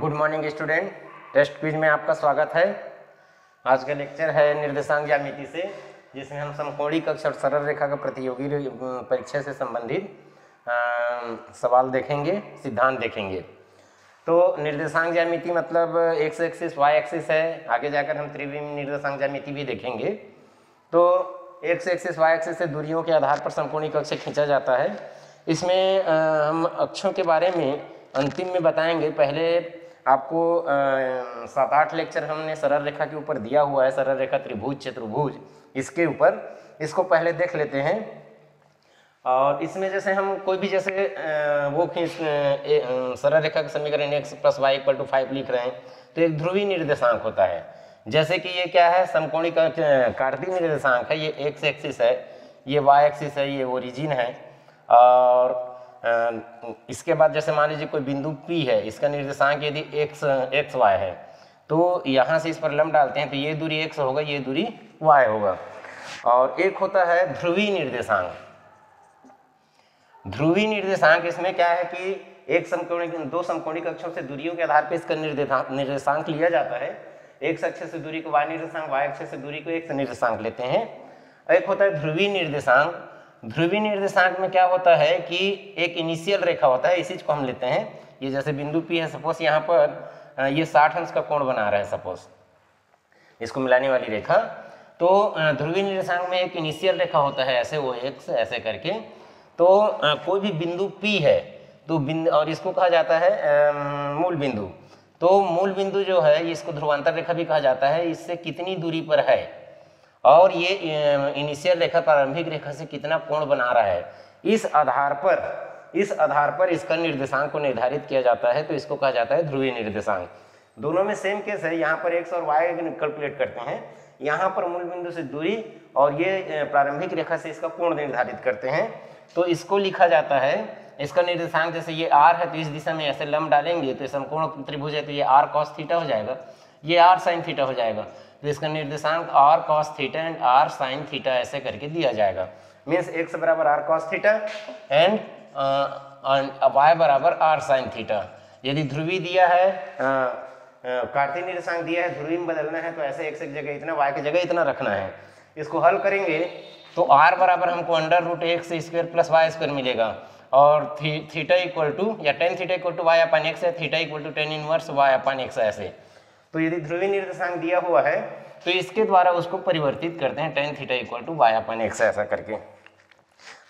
Good morning, student. Test quiz में आपका स्वागत है। आज का लेक्चर है निर्देशांक ज्यामिति से, जिसमें हम समकोणी कक्ष और सरल रेखा का प्रतियोगी परीक्षा से संबंधित सवाल देखेंगे, सिद्धांत देखेंगे। तो निर्देशांक ज्यामिति मतलब एक्स एक्सिस वाई एक्सिस है। आगे जाकर हम त्रिविम निर्देशांक ज्यामिति भी देखेंगे। तो एक्स एक्सिस वाई एक्सिस से दूरियों के आधार पर समकोणी कक्ष खींचा जाता है। इसमें हम अक्षों के बारे में अंतिम में बताएँगे। पहले आपको सात आठ लेक्चर हमने सरल रेखा के ऊपर दिया हुआ है, सरल रेखा त्रिभुज, चतुर्भुज। इसके ऊपर, इसको पहले देख लेते हैं। और इसमें जैसे हम कोई भी जैसे वो खींच सरल रेखा का समीकरण X plus Y equal to five लिख रहे हैं तो एक ध्रुवीय निर्देशांक होता है। जैसे कि ये क्या है? समकोणी का निर्देशांक है। ये एक्स एक्सिस है, ये वाई एक्सिस है, ये ओरिजिन है। और इसके बाद जैसे मान लीजिए कोई बिंदु पी है, इसका निर्देशांक यदि एक्स एक्स वाई है तो यहाँ से इस पर लंब डालते हैं तो ये दूरी एक्स होगा, ये दूरी वाई होगा। और एक होता है ध्रुवीय निर्देशांक। ध्रुवीय निर्देशांक इसमें क्या है कि एक समकोणी दो समकोणी कक्षों से दूरियों के आधार पर इसका निर्देशांक निर्देशांक लिया जाता है। एक अक्ष से दूरी को y निर्देशांक, y अक्ष से दूरी को x निर्देशांक लेते हैं। एक होता है ध्रुवीय निर्देशांक ध्रुवीय निर्देशांक में क्या होता है कि एक इनिशियल रेखा होता है, इसी को हम लेते हैं। ये जैसे बिंदु पी है सपोज़ यहाँ पर ये साठ अंश का कोण बना रहा है सपोज़ इसको मिलाने वाली रेखा। तो ध्रुवीय निर्देशांक में एक इनिशियल रेखा होता है, ऐसे वो एक्स ऐसे करके। तो कोई भी बिंदु पी है तो बिंदु, और इसको कहा जाता है मूल बिंदु। तो मूल बिंदु जो है, इसको ध्रुवांतर रेखा भी कहा जाता है, इससे कितनी दूरी पर है? और ये इनिशियल रेखा प्रारंभिक रेखा से कितना कोण बना रहा है, इस आधार पर, इस आधार पर इसका निर्देशांक को निर्धारित किया जाता है तो इसको कहा जाता है ध्रुवीय निर्देशांक। दोनों में सेम केस है, यहाँ पर एक्स और वाई कैलकुलेट करते हैं, यहाँ पर मूल बिंदु से दूरी और ये प्रारंभिक रेखा से इसका कोण निर्धारित करते हैं तो इसको लिखा जाता है, इसका निर्देशांक जैसे ये आर है तो इस दिशा में ऐसे लंब डालेंगे तो समकोण त्रिभुज है तो ये आर कॉस थीटा हो जाएगा, ये आर साइन थीटा हो जाएगा। तो इसका निर्देशांक R cos theta and R sine theta ऐसे करके दिया जाएगा। मीन्स एक्स बराबर R cos theta and Y बराबर आर साइन थीटा यदि ध्रुवी दिया है अ, अ, कार्तीय निर्देशांक दिया है ध्रुवी में बदलना है तो ऐसे एक जगह इतना वाई की जगह इतना रखना है। इसको हल करेंगे तो आर बराबर हमको under root X square plus Y square मिलेगा। और थी थीटा इक्वल टू या tan theta equal to Y upon X है theta equal to tan inverse Y upon X ऐसे। तो यदि ध्रुवीय निर्देशांक दिया हुआ है तो इसके द्वारा उसको परिवर्तित करते हैं tan theta equal to Y upon X ऐसा करके।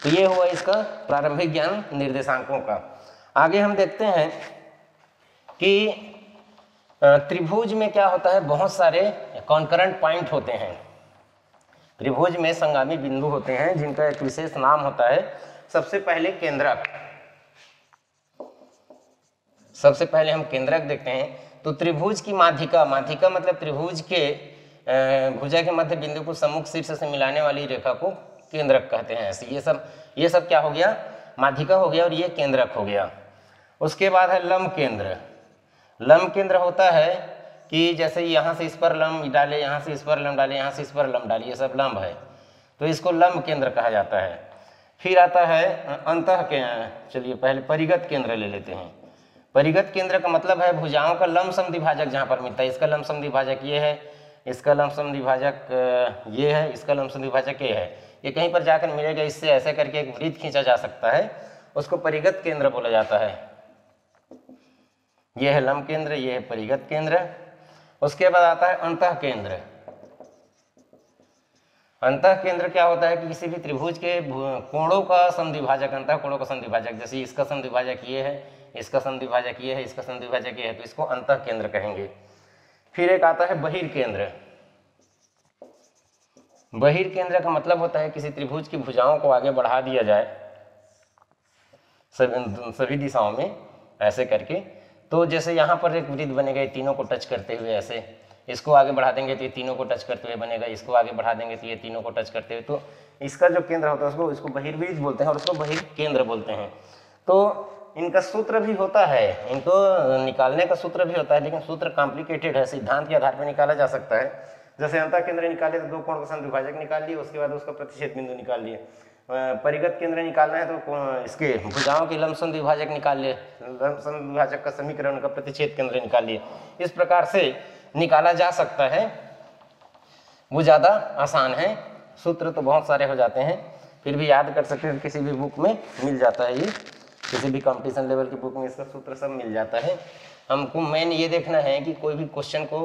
तो ये हुआ इसका प्रारंभिक ज्ञान निर्देशांकों का। आगे हम देखते हैं कि त्रिभुज में क्या होता है, बहुत सारे कॉन्करेंट पॉइंट होते हैं। त्रिभुज में संगामी बिंदु होते हैं, जिनका एक विशेष नाम होता है सबसे पहले केंद्रक। सबसे पहले हम केंद्रक देखते हैं। तो त्रिभुज की माध्यिका माध्यिका मतलब त्रिभुज के भुजा के मध्य बिंदु को सम्मुख शीर्ष से मिलाने वाली रेखा को केंद्रक कहते हैं। ऐसे ये सब ये सब क्या हो गया? माध्यिका हो गया और ये केंद्रक हो गया। उसके बाद है लंब केंद्र। लंब केंद्र होता है कि जैसे यहाँ से इस पर लंब डाले, यहाँ से इस पर लंब डाले, यहाँ से इस पर लंब डाले, ये सब लंब है। तो इसको लंब केंद्र कहा जाता है। फिर आता है अंत के, चलिए पहले परिगत केंद्र ले लेते हैं। परिगत केंद्र का मतलब है भुजाओं का लंब समद्विभाजक जहाँ पर मिलता है। इसका लंब समद्विभाजक ये है इसका लंब समद्विभाजक अ, ये है इसका लंब विभाजक ये है। ये कहीं पर जाकर मिलेगा इससे ऐसे करके एक वृत्त खींचा जा सकता है उसको परिगत केंद्र बोला जाता है। ये है लंब केंद्र ये है परिगत केंद्र। उसके बाद आता है अंत केंद्र। अंत केंद्र क्या होता है कि किसी भी त्रिभुज के कोणों का संधिभाजक अंत कोणों का संधिभाजक जैसे इसका संधिभाजक ये है इसका समद्विभाजक ये है, इसका समद्विभाजक ये है तो इसको अंतः केंद्र कहेंगे। फिर एक आता है बहिर्केंद्र बहिर्केंद्र का मतलब होता है किसी त्रिभुज की भुजाओं को आगे बढ़ा दिया जाए। सभी सभी दिशाओं में ऐसे करके। तो जैसे यहाँ पर एक वृत्त बनेगा तीनों को टच करते हुए ऐसे। इसको आगे बढ़ा देंगे तो ये तीनों को टच करते हुए बनेगा, इसको आगे बढ़ा देंगे तो ये तीनों को टच करते हुए। तो इसका जो केंद्र होता है, उसको, इसको बहिर्वृत्त बोलते हैं और उसको बहिर्केंद्र बोलते हैं। तो इनका सूत्र भी होता है। इनको निकालने का सूत्र भी होता है, लेकिन सूत्र कॉम्प्लिकेटेड है, सिद्धांत के आधार पर निकाला जा सकता है। जैसे अंतः केंद्र निकाले तो दो कोण का समद्विभाजक निकाल लिए, उसके बाद उसका प्रतिशत बिंदु निकाल लिए। परिगत केंद्र निकालना है तो इसके भुजाओं के लमसम विभाजक निकाल लिए लमसम विभाजक का समीकरण का प्रतिच्छेद केंद्र निकाल लिए। इस प्रकार से निकाला जा सकता है। वो ज़्यादा आसान है। सूत्र तो बहुत सारे हो जाते हैं, फिर भी याद कर सकते हैं, किसी भी बुक में मिल जाता है ये। किसी भी कंपटीशन लेवल की बुक में इसका सूत्र सब मिल जाता है। हमको मेन ये देखना है कि कोई भी क्वेश्चन को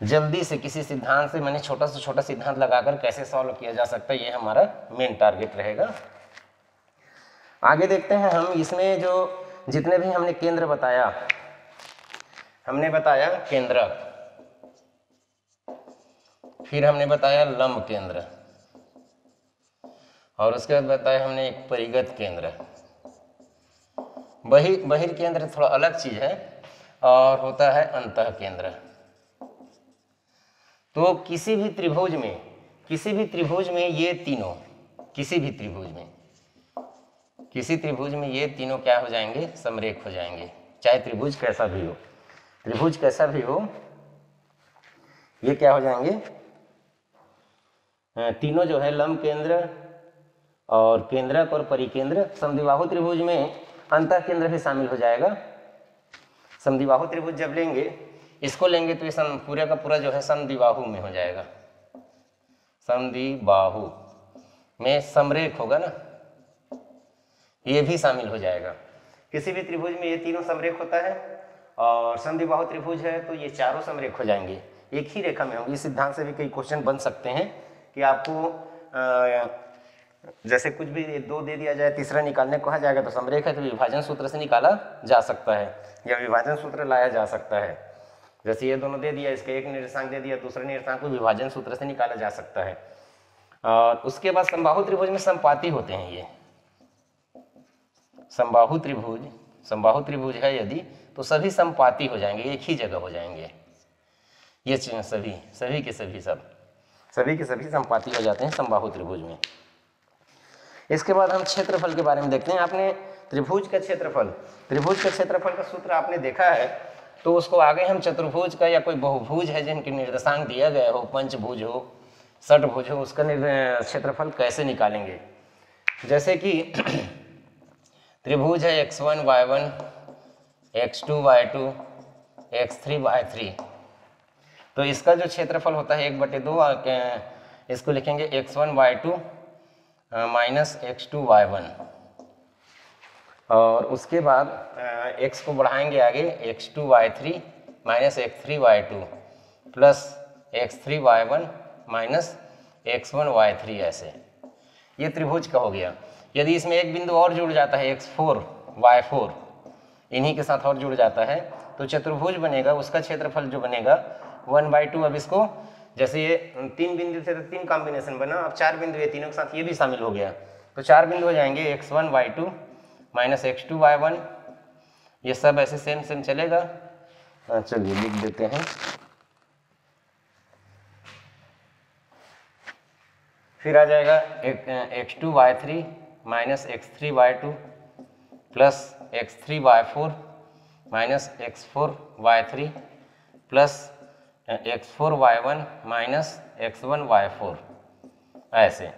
जल्दी से किसी सिद्धांत से, मैंने छोटा से छोटा सिद्धांत लगाकर कैसे सॉल्व किया जा सकता है, ये हमारा मेन टारगेट रहेगा। आगे देखते हैं हम, इसमें जो जितने भी हमने केंद्र बताया, हमने बताया केंद्र। फिर हमने बताया लंब केंद्र। और उसके बाद बताया हमने एक परिगत केंद्र। बहिर बहिर केंद्र थोड़ा अलग चीज़ है और होता है अंत केंद्र। तो किसी भी त्रिभुज में, किसी भी त्रिभुज में ये तीनों, किसी भी त्रिभुज में, किसी त्रिभुज में ये तीनों क्या हो जाएँगे? समरेख हो जाएँगे। चाहे त्रिभुज कैसा भी हो। त्रिभुज कैसा भी हो, ये क्या हो जाएँगे? तीनों जो है लंब केंद्र और केंद्रक और परिकेंद्र समद्विबाहु त्रिभुज में अंत केंद्र भी शामिल हो जाएगा। समद्विबाहु त्रिभुज जब लेंगे, इसको लेंगे तो ये सम, पूरे का पूरा जो है समद्विबाहु में हो जाएगा। समद्विबाहु में समरेख होगा ना? ये भी शामिल हो जाएगा। किसी भी त्रिभुज में ये तीनों समरेख होता है और समद्विबाहु त्रिभुज है तो ये चारों समरेख हो जाएँगे। एक ही रेखा में होंगे। इस सिद्धांत से भी कई क्वेश्चन बन सकते हैं कि आपको जैसे कुछ भी दो दे दिया जाए, तीसरा निकालने कहा जाएगा तो समरेख है तो विभाजन सूत्र से निकाला जा सकता है। या विभाजन सूत्र लाया जा सकता है। जैसे ये दोनों दे दिया, इसका एक निर्देशांक दे दिया, दूसरे निर्देशांक को विभाजन सूत्र से निकाला जा सकता है। और उसके बाद संबाहु त्रिभुज में संपाति होते हैं ये। संबाहु त्रिभुज संबाहु त्रिभुज है यदि तो सभी संपाति हो जाएँगे, एक ही जगह हो जाएँगे। ये सभी सभी के सभी सब, सभी के सभी संपाति हो जाते हैं संबाहु त्रिभुज में। इसके बाद हम क्षेत्रफल के बारे में देखते हैं। आपने त्रिभुज का क्षेत्रफल, त्रिभुज के क्षेत्रफल का सूत्र आपने देखा है तो उसको आगे हम चतुर्भुज का या कोई बहुभुज है जिनके निर्देशांक दिया गया हो, पंचभुज हो, षटभुज हो, उसका क्षेत्रफल कैसे निकालेंगे? जैसे कि त्रिभुज है X one Y one X two Y two X three Y three तो इसका जो क्षेत्रफल होता है एक बटे दो इसको लिखेंगे X one Y two minus X two Y one. और उसके बाद एक्स को बढ़ाएँगे आगे, X two Y three minus X three Y two plus X three Y one minus X one Y three ऐसे। ये त्रिभुज का हो गया। यदि इसमें एक बिंदु और जुड़ जाता है, एक्स फोर वाई फोर, इन्हीं के साथ और जुड़ जाता है तो चतुर्भुज बनेगा, उसका क्षेत्रफल जो बनेगा, वन बाई टू। अब इसको जैसे ये तीन बिंदु थे तो तीन कॉम्बिनेशन बना अब चार बिंदु ये तीनों के साथ ये भी शामिल हो गया। तो चार बिंदु हो जाएँगे X one Y two minus X two Y one ये सब ऐसे सेम सेम चलेगा। हाँ, चलिए लिख देते हैं। फिर आ जाएगा X two Y three minus X three Y two plus X three Y four minus X four Y three plus X four Y one minus X one Y four ऐसे।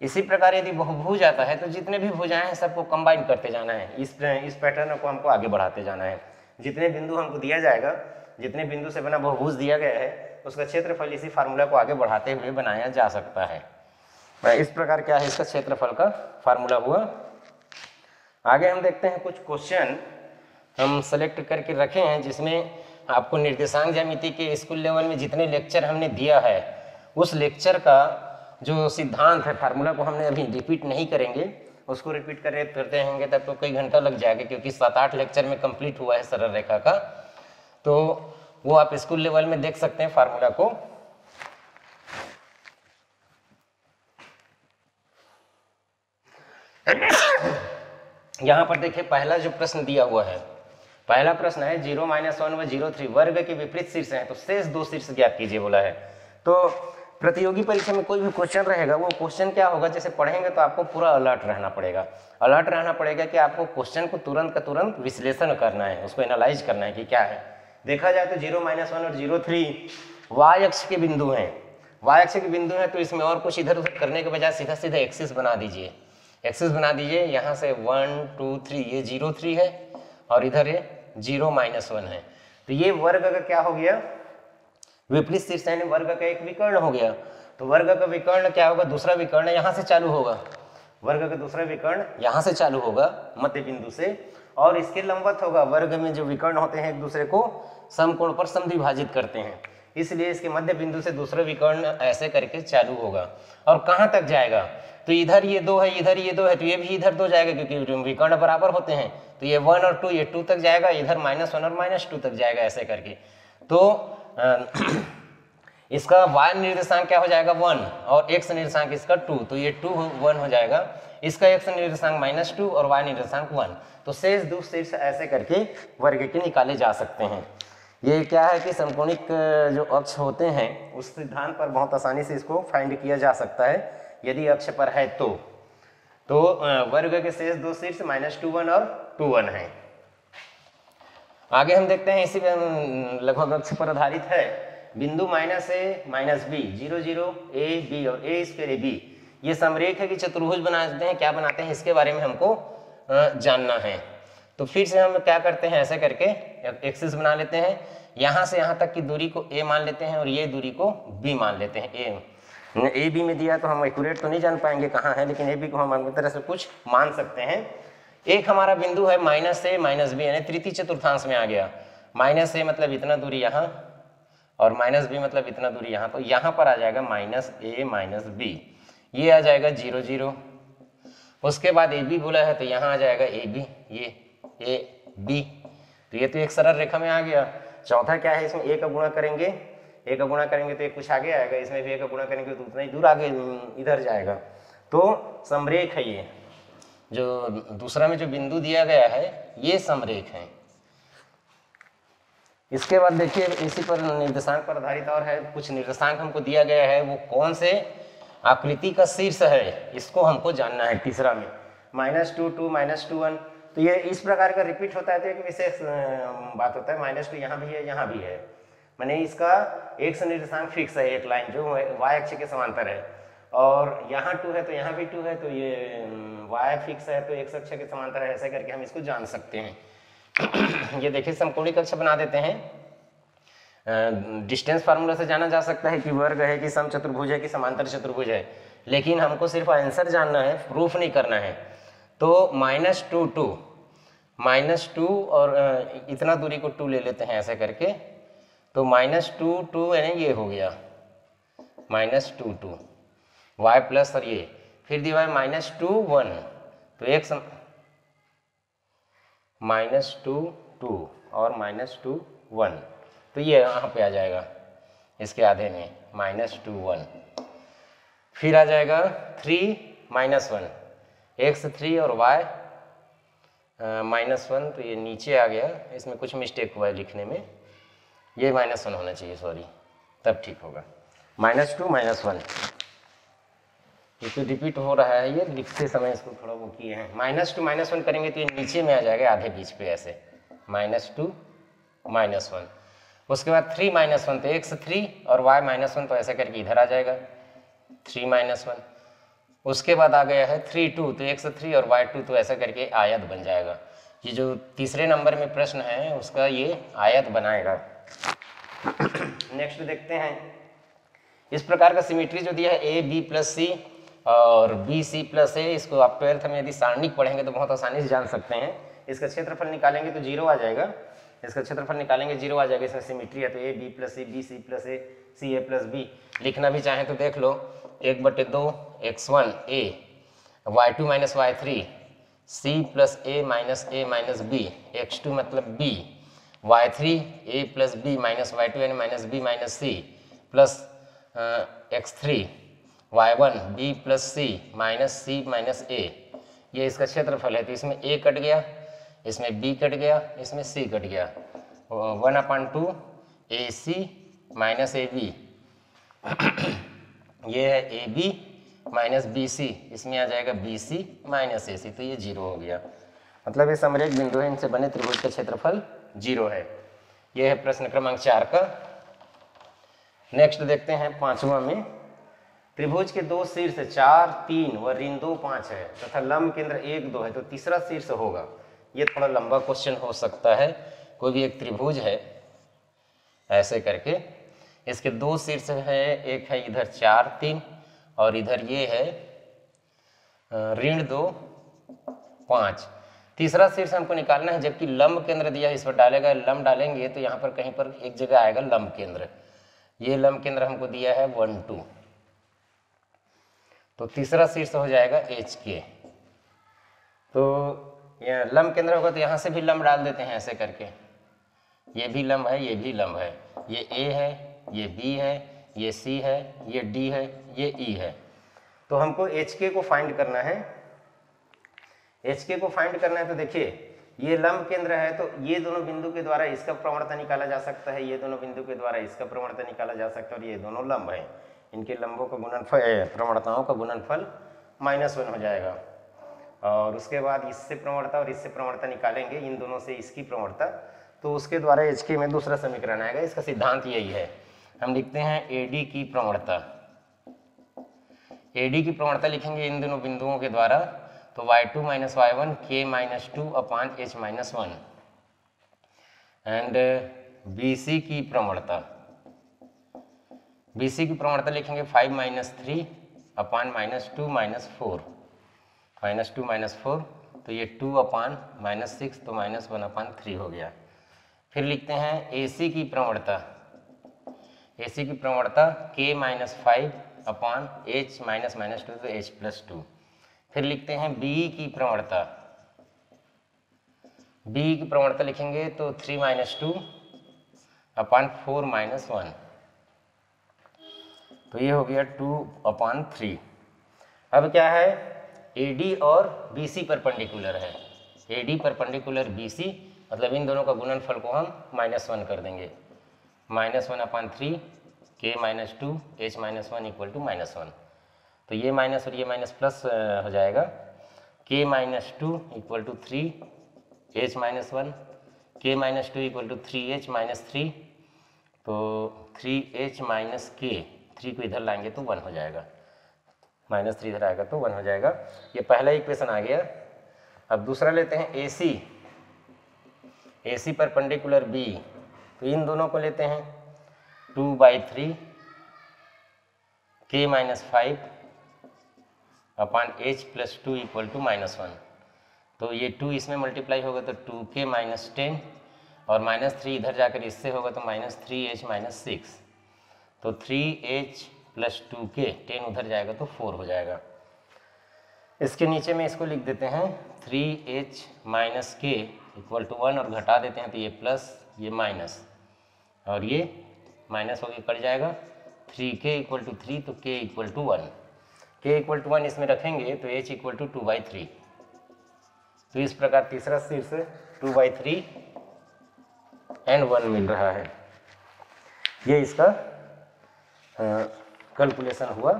इसी प्रकार यदि बहुभुज आता है तो जितने भी भुजाएँ हैं, सबको कंबाइन करते जाना है। इस इस पैटर्न को हमको आगे बढ़ाते जाना है। जितने बिंदु हमको दिया जाएगा, जितने बिंदु से बना बहुभुज दिया गया है, उसका क्षेत्रफल इसी फार्मूला को आगे बढ़ाते हुए बनाया जा सकता है। इस प्रकार क्या है, इसका क्षेत्रफल का फार्मूला हुआ। आगे हम देखते हैं कुछ क्वेश्चन हम सेलेक्ट करके रखे हैं, जिसमें आपको निर्देशांक ज्यामिति के स्कूल लेवल में जितने लेक्चर हमने दिया है, उस लेक्चर का जो सिद्धांत है फार्मूला को हमने अभी रिपीट नहीं करेंगे, उसको रिपीट करे करते रहेंगे तब तो कई घंटा लग जाएगा, क्योंकि सात आठ लेक्चर में कंप्लीट हुआ है सरल रेखा का। तो वो आप स्कूल लेवल में देख सकते हैं फार्मूला को। यहाँ पर देखिए, पहला जो प्रश्न दिया हुआ है पहला प्रश्न है, ज़ीरो माइनस वन व ज़ीरो थ्री वर्ग के विपरीत शीर्ष है तो शेष दो शीर्ष ज्ञात कीजिए, बोला है। तो प्रतियोगी परीक्षा में कोई भी क्वेश्चन रहेगा, वो क्वेश्चन क्या होगा, जैसे पढ़ेंगे तो आपको पूरा अलर्ट रहना पड़ेगा। अलर्ट रहना पड़ेगा कि आपको क्वेश्चन को तुरंत का तुरंत विश्लेषण करना है, उसको एनालाइज करना है कि क्या है। देखा जाए तो ज़ीरो माइनस वन और ज़ीरो थ्री वाई अक्ष के बिंदु हैं। वाई अक्ष के बिंदु है तो इसमें और कुछ इधर उधर करने के बजाय सीधा सीधा एक्सिस बना दीजिए। एक्सिस बना दीजिए, यहाँ से वन टू थ्री ये ज़ीरो थ्री है। और इधर ये ज़ीरो माइनस वन है। तो ये वर्ग का क्या हो गया? विपरीत शीर्ष यानी वर्ग का एक विकर्ण हो गया। तो वर्ग का विकर्ण क्या होगा? दूसरा विकर्ण यहाँ से चालू होगा। वर्ग का दूसरा विकर्ण यहाँ से चालू होगा मध्य बिंदु से। और इसके लंबवत होगा। वर्ग में जो विकर्ण होते हैं एक दूसरे को समकोण पर समद्विभाजित करते हैं। इसलिए इसके मध्य बिंदु से दूसरा विकर्ण ऐसे करके चालू होगा। और कहाँ तक जाएगा? तो इधर ये दो है, इधर ये दो है तो ये भी इधर दो जाएगा, क्योंकि विकर्ण बराबर होते हैं तो ये वन और टू, ये टू तक जाएगा, इधर माइनस वन और माइनस टू तक जाएगा ऐसे करके। तो इसका वाई निर्देशांक क्या हो जाएगा? वन, और एक्स निर्देशांक इसका टू तो ये टू वन हो जाएगा। इसका x निर्देशांक माइनस टू और वाई निर्देशांक वन। तो शेष दो शीर्ष ऐसे करके वर्ग के निकाले जा सकते हैं। ये क्या है कि समकोणिक जो अक्ष होते हैं, उस सिद्धांत पर बहुत आसानी से इसको फाइंड किया जा सकता है। यदि अक्ष पर है तो तो वर्ग के शेष दो शीर्ष माइनस टू वन और टू वन है। आगे हम देखते हैं, इसी लगभग अक्ष पर आधारित है। बिंदु minus A minus B zero zero A B और ए स्क्र ए बी ये समरेख है कि चतुर्भुज बनाते हैं, क्या बनाते हैं, इसके बारे में हमको जानना है। तो फिर से हम क्या करते हैं, ऐसे करके एक्सिस बना लेते हैं। यहाँ से यहाँ तक की दूरी को ए मान लेते हैं और ये दूरी को बी मान लेते हैं। ए ए बी में दिया तो हम एक्यूरेट तो नहीं जान पाएँगे कहाँ है, लेकिन ए बी को हम अपनी तरह से कुछ मान सकते हैं। एक हमारा बिंदु है माइनस ए माइनस बी यानी तृतीय चतुर्थांश में आ गया। माइनस ए मतलब इतना दूरी यहाँ और माइनस बी मतलब इतना दूरी यहाँ। तो यहाँ पर आ जाएगा माइनस ए माइनस बी ये आ जाएगा ज़ीरो ज़ीरो। उसके बाद ए बी बोला है तो यहाँ आ जाएगा ए बी ये ए बी तो ये तो एक सरल रेखा में आ गया। चौथा क्या है? इसमें ए का गुणा करेंगे। ए का गुणा करेंगे तो एक कुछ आगे आएगा। इसमें भी ए का गुणा करेंगे तो उतना ही दूर आगे इधर जाएगा। तो समरेख है ये। जो दूसरा में जो बिंदु दिया गया है, ये समरेख है। इसके बाद देखिए, इसी पर निर्देशांक पर आधारित और है। कुछ निर्देशांक हमको दिया गया है, वो कौन से? आकृति का शीर्ष है। इसको हमको जानना है तीसरा में। Minus two two, minus two, one. तो ये इस प्रकार का रिपीट होता है तो एक विशेष बात होता है माइनस टू यहाँ भी है, यहाँ भी है। मैंने इसका एक निर्देशांक फिक्स है, एक लाइन जो वाई अक्ष के समांतर है। और यहाँ टू है तो यहाँ भी टू है तो ये वाई फिक्स है तो एक अक्ष के समांतर है ऐसे करके हम इसको जान सकते हैं। ये देखिए समकोणी कक्ष बना देते हैं। डिस्टेंस फार्मूला से जाना जा सकता है कि वर्ग है कि सम चतुर्भुज है कि समांतर चतुर्भुज है। लेकिन हमको सिर्फ़ आंसर जानना है प्रूफ नहीं करना है। तो minus two two, minus two और इतना दूरी को टू ले लेते हैं ऐसे करके तो माइनस टू टू यानी ये हो गया, minus two two Y plus और ये, फिर दिया माइनस टू वन तो एक सम, माइनस टू टू और माइनस टू वन तो ये यहाँ पे आ जाएगा, इसके आधे में, माइनस टू वन, फिर आ जाएगा three minus one X three और वाई माइनस वन तो ये नीचे आ गया। इसमें कुछ मिस्टेक हुआ है लिखने में। ये माइनस वन होना चाहिए सॉरी तब ठीक होगा। माइनस टू माइनस वन ये तो रिपीट हो रहा है, ये लिखते समय इसको थोड़ा वो किए हैं। माइनस टू माइनस वन करेंगे तो ये नीचे में आ जाएगा, आधे बीच पे ऐसे। माइनस टू माइनस वन उसके बाद थ्री माइनस वन तो एक्स थ्री और वाई माइनस वन तो ऐसा करके इधर आ जाएगा। थ्री माइनस वन उसके बाद आ गया है थ्री टू तो एक्स थ्री और वाई टू तो ऐसा करके आयत बन जाएगा। ये जो तीसरे नंबर में प्रश्न है, उसका ये आयत बनाएगा। नेक्स्ट देखते हैं। इस प्रकार का सिमेट्री जो दिया है ए बी प्लस सी और बी सी प्लस ए इसको आप ट्वेल्थ में यदि सारणिक पढ़ेंगे तो बहुत आसानी से जान सकते हैं। इसका क्षेत्रफल निकालेंगे तो ज़ीरो आ जाएगा। इसका क्षेत्रफल निकालेंगे ज़ीरो आ जाएगा। इसमें सिमिट्री है तो A B plus C B C plus A C A plus B लिखना भी चाहें तो देख लो। एक बटे दो X one A Y two minus Y three C plus A minus A minus B X two मतलब B Y three A plus B minus Y two यानी minus B minus C plus X three Y one B plus C minus C minus A ये इसका क्षेत्रफल है तो इसमें ए cut गया, इसमें बी कट गया, इसमें सी कट गया। One upon two A C minus A B ये है A B minus B C, इसमें आ जाएगा बी सी माइनस ए सी तो ये ज़ीरो हो गया। मतलब ये समरेख बिंदु है, इनसे बने त्रिभुज का क्षेत्रफल ज़ीरो है। ये है प्रश्न क्रमांक चार का। नेक्स्ट देखते हैं पांचवा में। त्रिभुज के दो शीर्ष चार, तीन व ऋण दो पाँच है, तथा लंब केंद्र एक, दो है तो तीसरा शीर्ष होगा। ये थोड़ा लंबा क्वेश्चन हो सकता है, कोई भी एक त्रिभुज है, ऐसे करके। इसके दो शीर्ष है, एक है इधर चार, तीन। और इधर ये है ऋण दो, पाँच। तीसरा शीर्ष हमको निकालना है, जबकि लंब केंद्र दिया है इस पर डालेगा, लंब डालेंगे तो यहाँ पर कहीं पर एक जगह आएगा लंब केंद्र। ये लंब केंद्र हमको दिया है वन टू। तो तीसरा शीर्ष हो जाएगा एच के। तो यहाँ लंब केंद्र होगा तो यहाँ से भी लंब डाल देते हैं ऐसे करके। ये भी लंब है, ये भी लंब है। ये ए है, ये बी है, ये सी है, ये डी है ये ई e है। तो हमको एच के को फाइंड करना है। एच के को फाइंड करना है तो देखिए, ये लंब केंद्र है तो ये दोनों बिंदु के द्वारा इसका प्रवणता निकाला जा सकता है, ये दोनों बिंदु के द्वारा इसका प्रवणता निकाला जा सकता है और ये दोनों लंब है। इनके लंबों का गुणनफल प्रवणताओं का गुणनफल माइनस वन हो जाएगा। और उसके बाद इससे प्रवणता और इससे प्रवणता निकालेंगे, इन दोनों से इसकी प्रवणता। तो उसके द्वारा एच के में दूसरा समीकरण आएगा, इसका सिद्धांत यही है। हम लिखते हैं ए डी की प्रवणता। ए डी की प्रवणता लिखेंगे इन दोनों बिंदुओं के द्वारा तो Y two minus Y one K minus two upon H minus one and B C की प्रवणता. बी सी की प्रवणता लिखेंगे five minus three upon minus two minus four minus two minus four तो ये टू अपान माइनस सिक्स तो minus one upon three हो गया. फिर लिखते हैं ए सी की प्रवणता. ए सी की प्रवणता K minus five upon H minus minus two तो एच प्लस टू फिर लिखते हैं बी की प्रवणता। बी की प्रवणता लिखेंगे तो three minus two upon four minus one तो ये हो गया टू अपान थ्री अब क्या है? ए डी और बी सी परपेंडिकुलर है। A D perpendicular B C मतलब इन दोनों का गुणनफल को हम माइनस वन कर देंगे। Minus one upon three K minus two H minus one equal to minus one तो ये माइनस और ये माइनस प्लस हो जाएगा। K minus two equal to three H minus one K minus two equal to three H minus three तो three H minus K three को इधर लाएँगे तो वन हो जाएगा। माइनस थ्री इधर आएगा तो वन हो जाएगा। ये पहला इक्वेशन आ गया। अब दूसरा लेते हैं ए सी ए सी पर पंडिकुलर बी तो इन दोनों को लेते हैं। Two by three, K minus five upon H plus two equal to minus one. तो ये टू इसमें मल्टीप्लाई होगा तो टू के माइनस टेन और माइनस थ्री इधर जाकर इससे होगा तो minus three H minus six. तो three H plus two K ten उधर जाएगा तो फोर हो जाएगा। इसके नीचे में इसको लिख देते हैं, three H minus K equal to one और घटा देते हैं तो ये प्लस, ये माइनस। और ये माइनस होकर कट जाएगा। थ्री के इक्वल टू थ्री तो K equal to one. K equal to one इसमें रखेंगे तो H equal to two by three. तो इस प्रकार तीसरा शीर्ष two by three and one मिल रहा है। ये इसका कैलकुलेशन हुआ।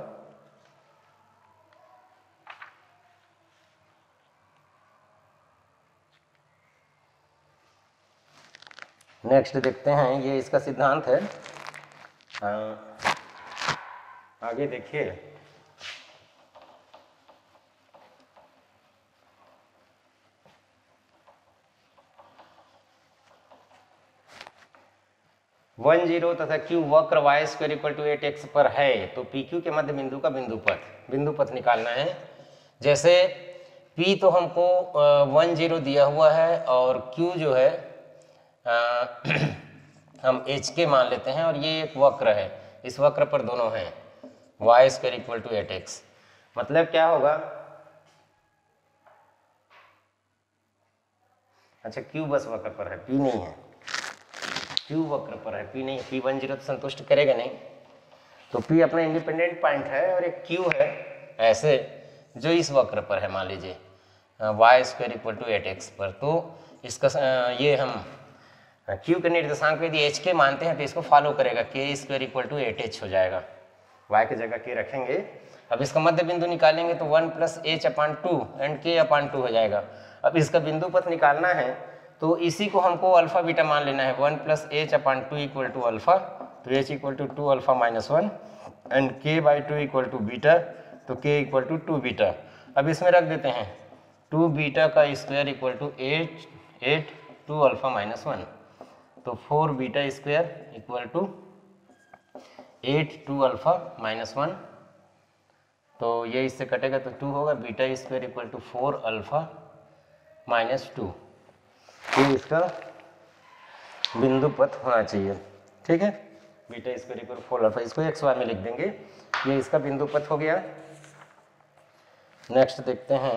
नेक्स्ट देखते हैं, ये इसका सिद्धांत है। आ, आगे देखिए। वन ज़ीरो तथा क्यू वक्र y square equal to eight x पर है तो पी क्यू के मध्य बिंदु का बिंदु पथ बिंदु पथ निकालना है। जैसे पी तो हमको वन ज़ीरो दिया हुआ है और क्यू जो है हम एच के मान लेते हैं और ये एक वक्र है। इस वक्र पर दोनों हैं। Y square equal to eight x मतलब क्या होगा? अच्छा क्यू बस वक्र पर है पी नहीं है। क्यू वक्र पर है पी नहीं पी वन ज़ीरो तो संतुष्ट करेगा नहीं। तो पी अपना इंडिपेंडेंट पॉइंट है और एक क्यू है ऐसे जो इस वक्र पर है, मान लीजिए। Y square equal to eight x पर। तो इसका ये हम क्यू के निर्देशांक यदि एच के मानते हैं तो इसको फॉलो करेगा k square equal to eight h हो जाएगा। वाई की जगह के रखेंगे। अब इसका मध्य बिंदु निकालेंगे तो one plus h upon two and k upon two हो जाएगा। अब इसका बिंदु पथ निकालना है तो इसी को हमको अल्फ़ा बीटा मान लेना है। One plus H upon two equal to alpha तो H equal to two alpha minus one and K by two equal to beta तो के इक्वल टू टू बीटा अब इसमें रख देते हैं। टू बीटा का square equal to eight eight two alpha minus one तो four beta square equal to eight two alpha minus one. तो ये इससे कटेगा तो टू होगा, beta square equal to four alpha minus two. ये इसका बिंदु पथ होना चाहिए, ठीक है? Beta square equal four alpha, इसको एक्स वाई में लिख देंगे। ये इसका बिंदु पथ हो गया। नेक्स्ट देखते हैं।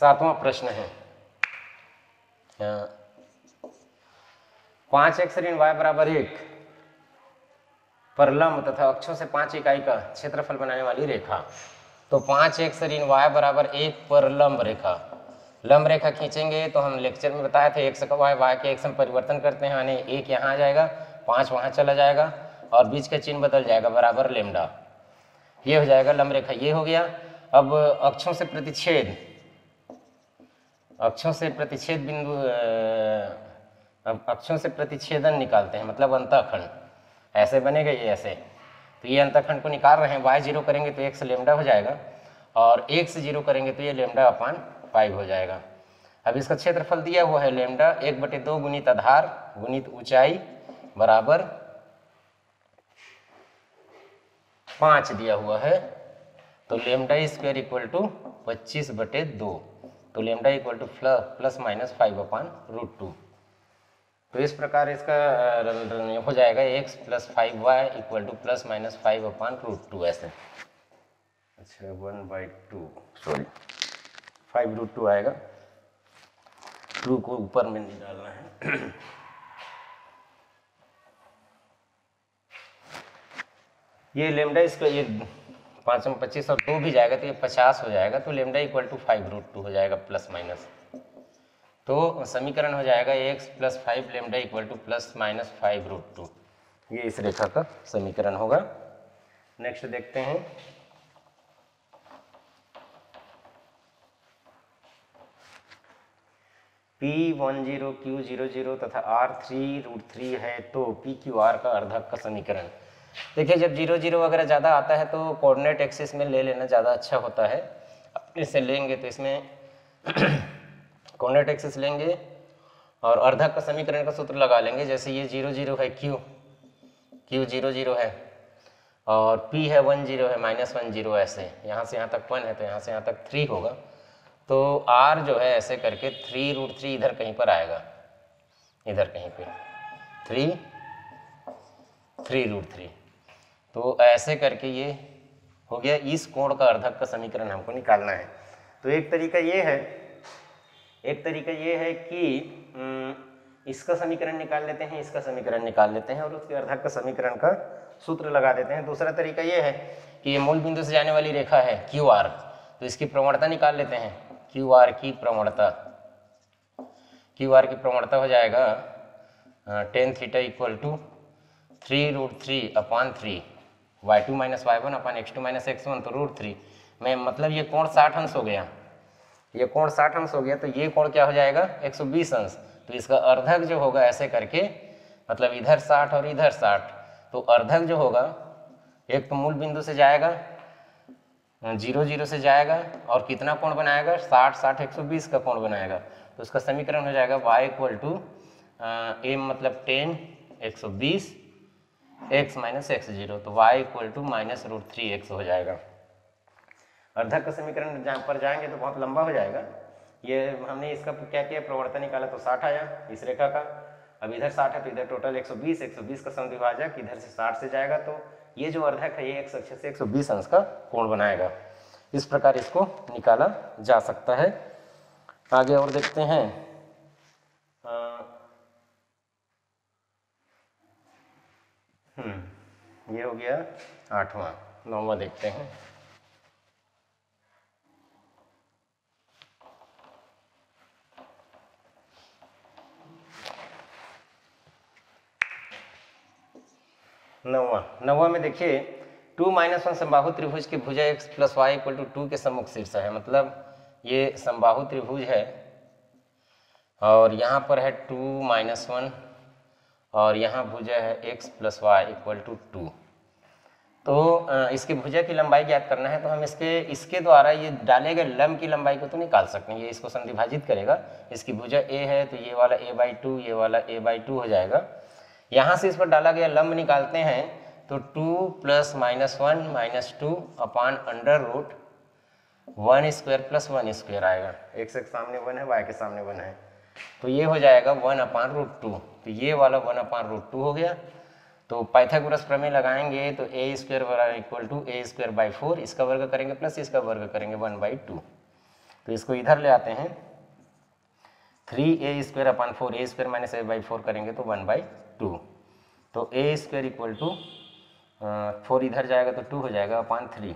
सातवां प्रश्न है। पाँच एक्स ऋण वाई बराबर एक। पर लंब तथा अक्षों से पाँच इकाई का क्षेत्रफल बनाने वाली रेखा। तो पाँच एक्स ऋण वाई बराबर एक पर लंब रेखा। लंब रेखा खींचेंगे तो हम लेक्चर में बताया थे एक्स का वाई वाई के एक्स में परिवर्तन करते हैं, यानी एक यहाँ आ जाएगा, पाँच वहाँ चला जाएगा, और बीच का चिन्ह बदल जाएगा, बराबर लेमडा। ये हो जाएगा लंब रेखा, ये हो गया। अब अक्षों से प्रतिच्छेद। अक्षों से प्रतिच्छेद बिंदु अक्षों से प्रतिच्छेदन निकालते हैं मतलब अंतःखंड। ऐसे बनेगा ये ऐसे। तो ये अंतःखंड को निकाल रहे हैं वाई ज़ीरो करेंगे तो एक से लेमडा हो जाएगा, और एक से ज़ीरो करेंगे तो ये लेमडा अपान फाइव हो जाएगा। अब इसका क्षेत्रफल दिया हुआ है लेमडा एक बटे दो गुणित आधार, गुणित ऊंचाई बराबर पाँच दिया हुआ है। तो लेमडा स्क्वायर इक्वल टू पच्चीस बटे दो। तो lambda equal to plus minus five upon root two तो इस प्रकार इसका हो जाएगा x plus five y equal to plus minus five upon root two ऐसे। अच्छा one by two sorry five root two आएगा। टू को ऊपर में नहीं डालना है। ये लेमडा इसका, ये पाँच में पच्चीस और दो भी जाएगा तो ये पचास हो जाएगा तो lambda equal to five root two हो जाएगा प्लस माइनस तो समीकरण हो जाएगा x plus five lambda equal to plus minus five root two ये इस रेखा का समीकरण होगा। नेक्स्ट देखते हैं। P one zero Q zero zero तथा R थ्री रूट थ्री है तो P क्यू आर का अर्धक का समीकरण। देखिए, जब ज़ीरो ज़ीरो वगैरह ज़्यादा आता है तो कोऑर्डिनेट एक्सिस में ले लेना ज़्यादा अच्छा होता है। इसे लेंगे तो इसमें कॉर्नेट एक्सिस लेंगे और अर्धक का समीकरण का सूत्र लगा लेंगे। जैसे ये ज़ीरो ज़ीरो है क्यू क्यू ज़ीरो ज़ीरो है और पी है वन ज़ीरो है माइनस वन ज़ीरो ऐसे। यहाँ से यहाँ तक वन है तो यहाँ से यहाँ तक थ्री होगा। तो आर जो है ऐसे करके थ्री रूट थ्री इधर कहीं पर आएगा। इधर कहीं पे। थ्री थ्री रूट थ्री तो ऐसे करके ये हो गया, इस कोण का अर्धक का समीकरण हमको निकालना है। तो एक तरीका ये है, एक तरीका ये है कि इसका समीकरण निकाल लेते हैं, इसका समीकरण निकाल लेते हैं और उसके अर्धक का समीकरण का सूत्र लगा देते हैं। दूसरा तरीका ये है कि ये मूल बिंदु से जाने वाली रेखा है क्यू आर तो इसकी प्रवणता निकाल लेते हैं। क्यू आर की प्रवणता क्यू आर की प्रवणता हो जाएगा tan theta equal to three root three upon three y two minus y one upon x two minus x one तो रूट थ्री में मतलब ये कोण साठ अंश हो गया। ये कोण साठ अंश हो गया तो ये कोण क्या हो जाएगा? 120 अंश। तो इसका अर्धक जो होगा ऐसे करके मतलब इधर साठ और इधर साठ तो अर्धक जो होगा, एक तो मूल बिंदु से जाएगा, ज़ीरो ज़ीरो से जाएगा, और कितना कोण बनाएगा? साठ साठ, एक सौ बीस का कोण बनाएगा। तो उसका समीकरण हो जाएगा वाई इक्वल टू एम मतलब टेन, एक सौ बीस एक्स माइनस एक्स ज़ीरो तो y equal to minus root three x हो जाएगा। अर्धक का समीकरण पर जाएँगे तो बहुत लंबा हो जाएगा। ये हमने इसका क्या किया? प्रवर्तन निकाला तो साठ आया इस रेखा का। अब इधर साठ है तो इधर टोटल 120 120 का समद्विभाजक इधर से 60 से जाएगा। तो ये जो अर्धक है, ये एक अक्ष से 120 अंश का कोण बनाएगा। इस प्रकार इसको निकाला जा सकता है। आगे और देखते हैं। ये हो गया आठवां। नौवा देखते हैं। नौवा। नौवा में देखिए टू माइनस वन संबाहु त्रिभुज की भुजा x plus y equal to two के सम्मुख शीर्ष है। मतलब ये संबाहु त्रिभुज है और यहाँ पर है टू माइनस वन और यहाँ भुजा है x plus y equal to two तो इसके भुजा की लंबाई ज्ञात करना है तो हम इसके इसके द्वारा ये डाले गए लंब की लंबाई को तो निकाल सकते हैं, ये इसको संधिभाजित करेगा। इसकी भुजा ए है तो ये वाला ए बाई टू ये वाला ए बाई टू हो जाएगा। यहाँ से इस पर डाला गया लम्ब निकालते हैं तो two plus minus one minus two upon under root one square plus one square आएगा। एक से सामने वन है वाई के सामने वन है। तो ये हो जाएगा वन अपान रूट टू। तो ये वाला वन अपान रूट टू हो गया। तो पाइथागोरस प्रमेय लगाएँगे तो ए स्क्वायर बराबर equal to a square by four इसका वर्ग करेंगे प्लस इसका वर्ग करेंगे वन बाई टू तो इसको इधर ले आते हैं। Three a square upon four a square minus a by four करेंगे तो वन बाई टू तो a square equal to four इधर जाएगा तो टू हो जाएगा अपान थ्री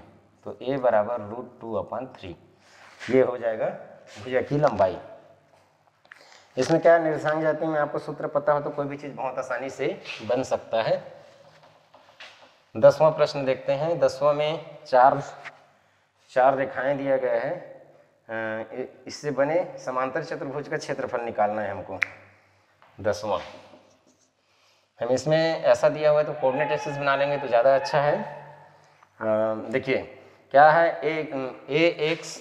तो ए बराबर रूट टू अपान थ्री ये हो जाएगा, भुजा की लंबाई। इसमें क्या निर्देशांक जाति में आपको सूत्र पता हो तो कोई भी चीज़ बहुत आसानी से बन सकता है। दसवां प्रश्न देखते हैं। दसवां में चार चार रेखाएँ दिया गया है। इससे बने समांतर चतुर्भुज का क्षेत्रफल निकालना है हमको। दसवां। हम इसमें ऐसा दिया हुआ है तो कोऑर्डिनेट एक्सिस बना लेंगे तो ज़्यादा अच्छा है। देखिए, क्या है? A x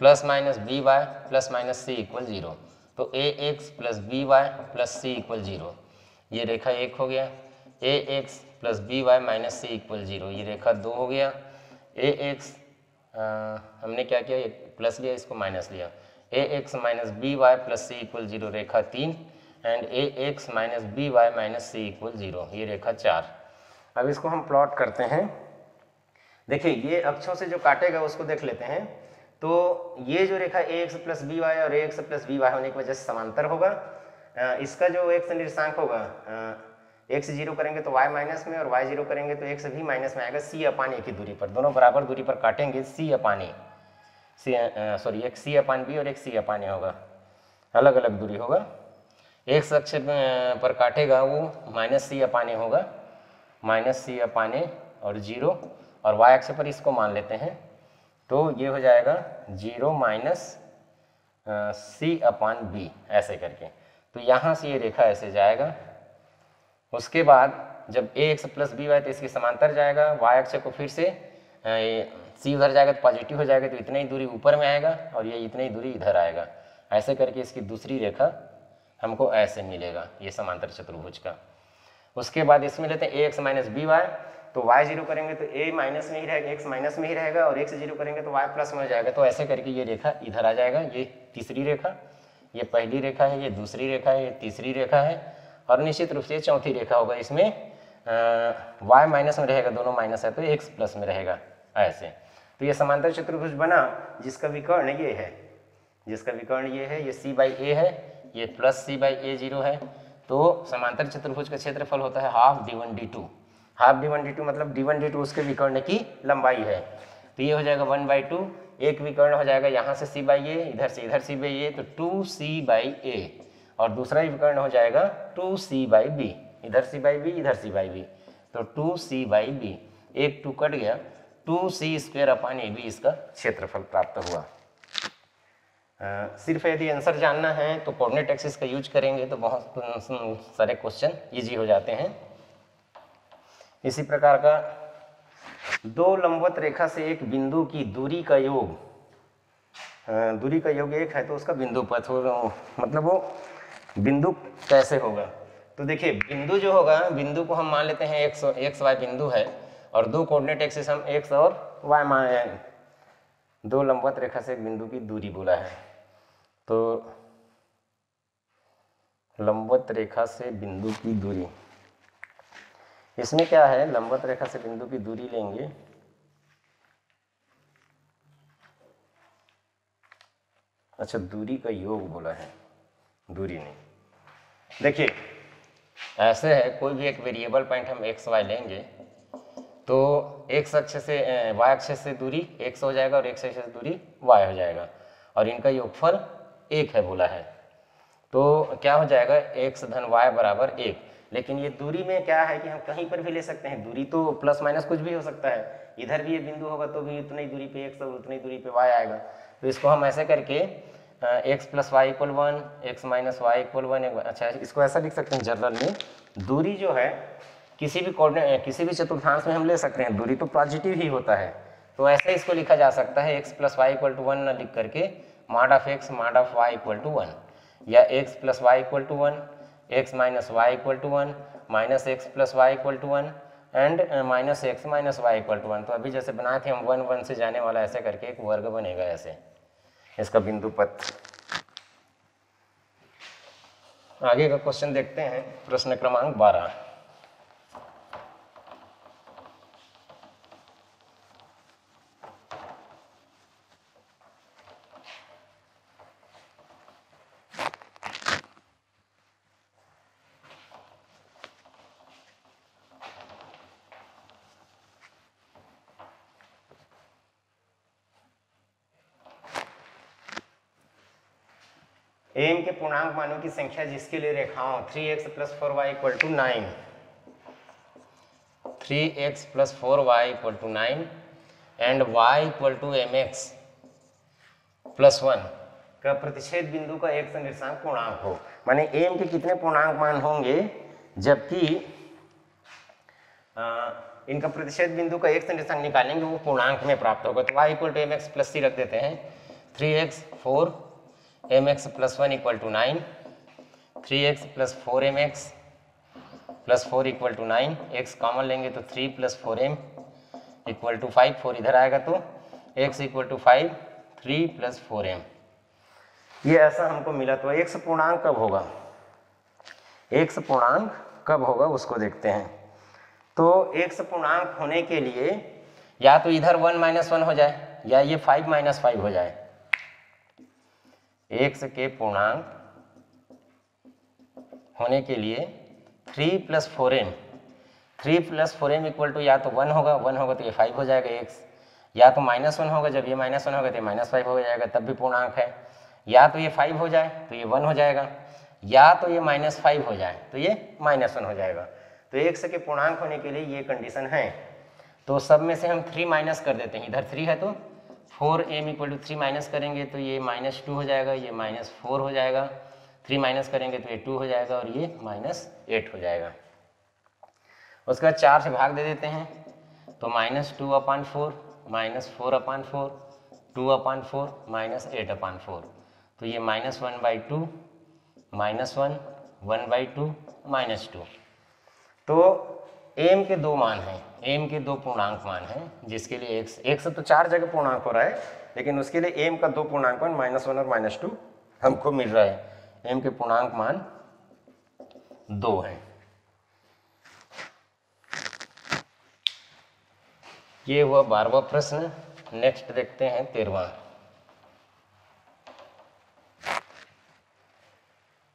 plus minus b y plus minus c equal zero तो a x plus b y plus c equal zero. ये रेखा एक हो गया। A x plus b y minus c equal zero. ये रेखा दो हो गया। ए एक्स हमने क्या किया? प्लस लिया, इसको माइनस लिया। A x minus b y plus c equal zero, रेखा तीन। And a x minus b y minus c equal zero. ये रेखा चार। अब इसको हम प्लॉट करते हैं। देखिए, ये अक्षों से जो काटेगा, उसको देख लेते हैं। तो ये जो रेखा a x plus b y और a x plus b y होने की वजह से समांतर होगा। इसका जो एक्स निर्देशांक होगा एक्स ज़ीरो करेंगे तो वाई माइनस में और वाई ज़ीरो करेंगे तो एक्स भी माइनस में आएगा। सी अपान ए की दूरी पर, दोनों बराबर दूरी पर काटेंगे। सी अपान ए सी सॉरी एक सी अपान बी और एक सी अपान ए होगा। अलग अलग दूरी होगा। एक अक्ष पर काटेगा वो माइनस सी अपान ए होगा। माइनस सी अपान ए और ज़ीरो। और वाई अक्ष पर इसको मान लेते हैं। तो ये हो जाएगा zero minus c upon b, ऐसे करके। तो यहाँ से ये रेखा ऐसे जाएगा। उसके बाद जब a x plus b y तो इसके समांतर जाएगा। वाई अक्ष को फिर से सी उधर जाएगा तो पॉजिटिव हो जाएगा तो इतना ही दूरी ऊपर में आएगा और ये इतनी ही दूरी इधर आएगा। ऐसे करके इसकी दूसरी रेखा हमको ऐसे मिलेगा, ये समांतर चतुर्भुज का। उसके बाद इसमें लेते हैं a x minus b y तो y ज़ीरो करेंगे तो a माइनस में ही रहेगा, x माइनस में ही रहेगा और x ज़ीरो करेंगे तो y प्लस में हो जाएगा। तो ऐसे करके ये रेखा इधर आ जाएगा, ये तीसरी रेखा, ये पहली रेखा है, ये दूसरी रेखा है, ये तीसरी रेखा है और निश्चित रूप से चौथी रेखा होगा। इसमें y माइनस में रहेगा, दोनों माइनस है तो x प्लस में रहेगा, ऐसे। तो ये समांतर चतुर्भुज बना, जिसका विकर्ण ये है, जिसका विकर्ण ये है, ये सी बाई ए है, ये plus c by a zero है तो समांतर चतुर्भुज का क्षेत्रफल होता है half d one d two half d one d two मतलब डी वन डी टू उसके विकर्ण की लंबाई है। तो ये हो जाएगा वन बाई टू एक विकर्ण हो जाएगा यहाँ से सी बाई ए इधर से इधर सी बाई ए तो टू सी बाई ए और दूसरा विकर्ण हो जाएगा टू सी बाई बी इधर सी बाई बी इधर सी बाई बी तो टू सी बाई बी एक टू कट गया two c square upon a b इसका क्षेत्रफल प्राप्त हुआ। आ, सिर्फ़ यदि आंसर जानना है तो कोऑर्डिनेट एक्सिस का यूज़ करेंगे तो बहुत सारे क्वेश्चन इजी हो जाते हैं। इसी प्रकार का दो लंबवत रेखा से एक बिंदु की दूरी का योग दूरी का योग एक है तो उसका बिंदु पथ हो मतलब वो बिंदु कैसे होगा? तो देखिए, बिंदु जो होगा, बिंदु को हम मान लेते हैं एक्स एक्स वाई बिंदु है और दो कोऑर्डिनेट एक्सिस हम एक्स और वाई मान दो लंबवत रेखा से एक बिंदु की दूरी बोला है। तो लंबवत रेखा से बिंदु की दूरी। इसमें क्या है? लंबवत रेखा से बिंदु की दूरी लेंगे। अच्छा दूरी का योग बोला है। दूरी नहीं। देखिए, ऐसे है, कोई भी एक वेरिएबल पॉइंट हम एक्स वाई लेंगे तो एक्स अक्ष से वाई अक्ष से दूरी एक्स हो जाएगा और एक्स अक्ष से दूरी वाई हो जाएगा। और इनका योगफल एक है बोला है। तो क्या हो जाएगा? एक्स धन वाई बराबर एक। लेकिन ये दूरी में क्या है कि हम कहीं पर भी ले सकते हैं? दूरी तो प्लस माइनस कुछ भी हो सकता है। इधर भी ये बिंदु होगा तो भी उतनी दूरी पे एक्स और उतनी दूरी पे वाई आएगा। तो इसको हम ऐसे करके x plus y equal one x minus y equal one अच्छा इसको ऐसा लिख सकते हैं जनरल में। दूरी जो है, किसी भी कोऑर्डिनेट किसी भी चतुर्थांश में हम ले सकते हैं। दूरी तो पॉजिटिव ही होता है। तो ऐसे इसको लिखा जा सकता है x plus y equal to one लिख करके mod of x mod of y equal to one या x plus y equal to one x minus y equal to one minus x plus y equal to one and minus x minus y equal to one तो अभी जैसे बनाए थे हम one one से जाने वाला ऐसे करके एक वर्ग बनेगा ऐसे। इसका बिंदु पथ। आगे का क्वेश्चन देखते हैं, प्रश्न क्रमांक बारह। एम के पूर्णांक मानों की संख्या जिसके लिए रेखाओं three x plus four y equal to nine. Three x plus four y equal to nine and y equal to m x plus one. का प्रतिच्छेद बिंदु का एक निर्देशांक पूर्णांक हो। माने एम के कितने पूर्णांक मान होंगे? जबकि इनका प्रतिच्छेद बिंदु का एक निर्देशांक निकालेंगे, वो पूर्णांक में प्राप्त होगा। तो y equal to m x plus c रख देते हैं। Three x four m x plus one equal to nine three x plus four m x plus four equal to nine x common लेंगे तो three plus four m equal to five four इधर आएगा तो x equal to five three plus four m ये ऐसा हमको मिला तो एक्स पूर्णांक कब होगा? एक्स पूर्णांक कब होगा उसको देखते हैं। तो एक्स पूर्णांक होने के लिए या तो इधर वन माइनस वन हो जाए या ये फाइव माइनस फाइव हो जाए। एक्स के पूर्णांक होने के लिए three plus four m three plus four m equal to या तो वन होगा वन होगा तो ये फाइव हो जाएगा एक्स या तो माइनस वन होगा, जब ये माइनस वन होगा तो माइनस फाइव हो जाएगा, तब भी पूर्णांक है। या तो ये फाइव हो जाए तो ये वन हो जाएगा, या तो ये माइनस फाइव हो जाए तो ये माइनस वन हो जाएगा। तो एक्स के पूर्णांक होने के लिए ये कंडीशन है। तो सब में से हम थ्री माइनस कर देते हैं। इधर थ्री है तो four m equal to three minus करेंगे तो ये माइनस टू हो जाएगा, ये माइनस फोर हो जाएगा। थ्री माइनस करेंगे तो ये टू हो जाएगा और ये माइनस एट हो जाएगा। उसके बाद चार से भाग दे देते हैं। तो minus two upon four, minus four upon four, two upon four, minus eight upon four. तो ये minus one by two, minus one one by two, minus two. तो एम के दो मान हैं। एम के दो पूर्णांक मान हैं, जिसके लिए एक्स एक्स तो चार जगह पूर्णांक हो रहा है, लेकिन उसके लिए एम का दो पूर्णांक मान माइनस वन और माइनस टू हमको मिल रहा है। एम के पूर्णांक मान दो हैं। ये हुआ बारहवा प्रश्न। नेक्स्ट देखते हैं तेरवा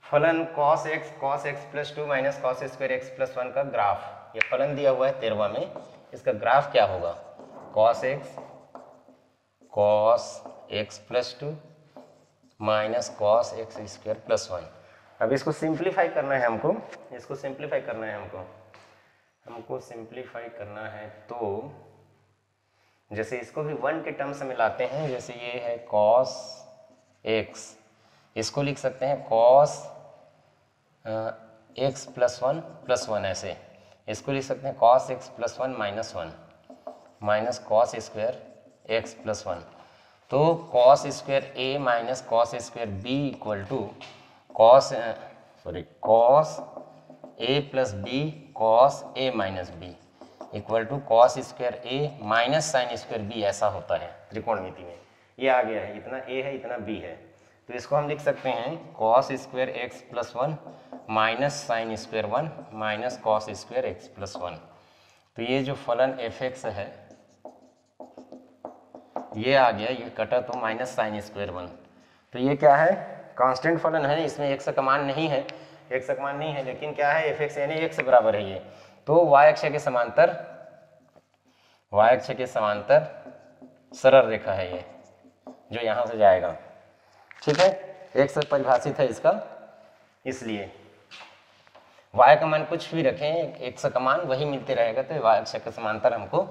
फलन cos x cos x plus two minus cos square x plus one का ग्राफ ये फलन दिया हुआ है तेरवा में। इसका ग्राफ क्या होगा? Cos x cos x plus two minus cos x square plus one अब इसको सिंप्लीफाई करना है हमको। इसको सिंप्लीफाई करना है हमको। हमको सिंप्लीफाई करना है तो जैसे इसको भी वन के टर्म्स में लाते हैं, जैसे ये है कॉस एक्स इसको लिख सकते हैं cos x plus one plus one ऐसे। इसको लिख सकते हैं cos x plus one minus one minus cos square x plus one तो cos square a minus cos square b equal to cos sorry cos a plus b cos a minus b equal to cos square a minus sine square b ऐसा होता है त्रिकोणमिति में। ये आ गया है, इतना ए है, इतना बी है। तो इसको हम लिख सकते हैं cos square x plus one minus sine square one minus cos square x plus one तो ये जो फलन एफ़ एक्स है, ये आ गया, ये कटा तो माइनस साइन स्क्वेयर वन तो ये क्या है? कांस्टेंट फलन है, इसमें एक का मान नहीं है एक का मान नहीं है, लेकिन क्या है? एफ़ एक्स यानी एक से बराबर है ये। तो वाई अक्ष के समांतर वाई अक्ष के समांतर सरल रेखा है ये, जो यहाँ से जाएगा। ठीक है? एक से परिभाषित है इसका। इसलिए। वाय का मान कुछ भी रखें, एक से का मान, वही मिलते रहेगा तो वाय अक्ष के समांतर हमको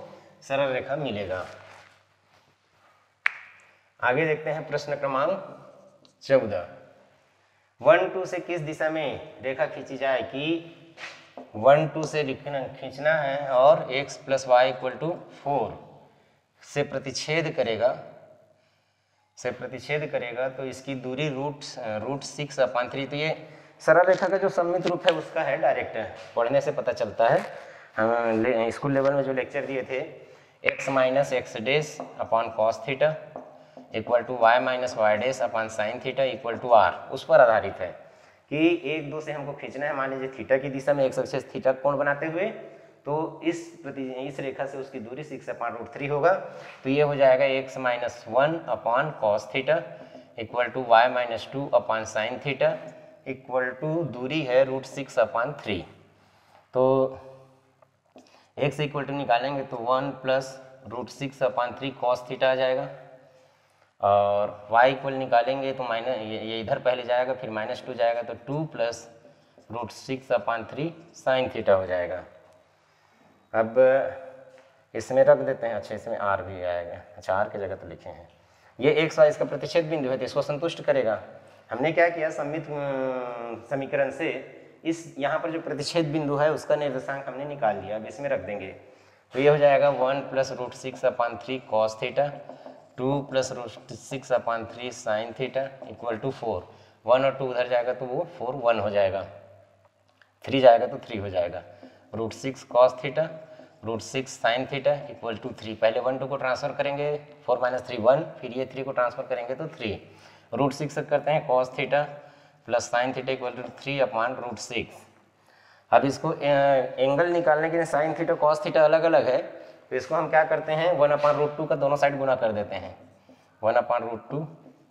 सरल रेखा मिलेगा। आगे देखते हैं प्रश्न क्रमांक चौदह। वन, टू से किस दिशा में रेखा खींची जाए कि वन, टू से खींचना है और x plus y equal to four से प्रतिच्छेद करेगा? से प्रतिच्छेद करेगा तो इसकी दूरी root root six upon three तो ये सरल रेखा का जो सम्मित रूप है, उसका है डायरेक्ट पढ़ने से पता चलता है। हम स्कूल लेवल में जो लेक्चर दिए थे x minus x dash upon cos theta equal to y minus y dash upon sine theta equal to r उस पर आधारित है कि एक दो से हमको खींचना है। मान लीजिए थीटा की दिशा में एक सक्सेस थीटा कोण बनाते हुए तो इस प्रति इस रेखा से उसकी दूरी सिक्स अपॉन रूट थ्री होगा। तो ये हो जाएगा x minus one upon cos theta equal to y minus two upon sine theta equal to दूरी है रूट सिक्स अपॉन थ्री तो एक्स इक्वल टू निकालेंगे तो one plus root six upon three cos theta आ जाएगा। और y equal निकालेंगे तो minus ये, ये इधर पहले जाएगा फिर माइनस टू जाएगा तो two plus root six upon three sine theta हो जाएगा। अब इसमें रख देते हैं। अच्छा इसमें आर भी आएगा। अच्छा आर की जगह तो लिखे हैं। ये एक सौ इसका प्रतिशत बिंदु है तो इसको संतुष्ट करेगा। हमने क्या किया? सम्मित समीकरण से इस यहाँ पर जो प्रतिच्छेद बिंदु है, उसका निर्देशांक हमने निकाल लिया। अब इसमें रख देंगे। तो ये हो जाएगा one plus root six upon three cos theta, two plus root six upon three sine theta equal to four. One और टू उधर जाएगा तो वो फोर वन हो जाएगा। थ्री जाएगा तो थ्री हो जाएगा। Root six cos theta, root six sine theta equal to three. पहले वन, टू को ट्रांसफ़र करेंगे, फोर माइनस थ्री, वन, फिर ये थ्री को ट्रांसफ़र करेंगे तो थ्री। रूट सिक्स करते हैं cos theta plus sine theta equal to three upon root six. अब इसको एंगल निकालने के लिए साइन थीटा, कॉस थीटा अलग अलग है तो इसको हम क्या करते हैं, वन अपान रूट टू का दोनों साइड गुना कर देते हैं। One upon root two,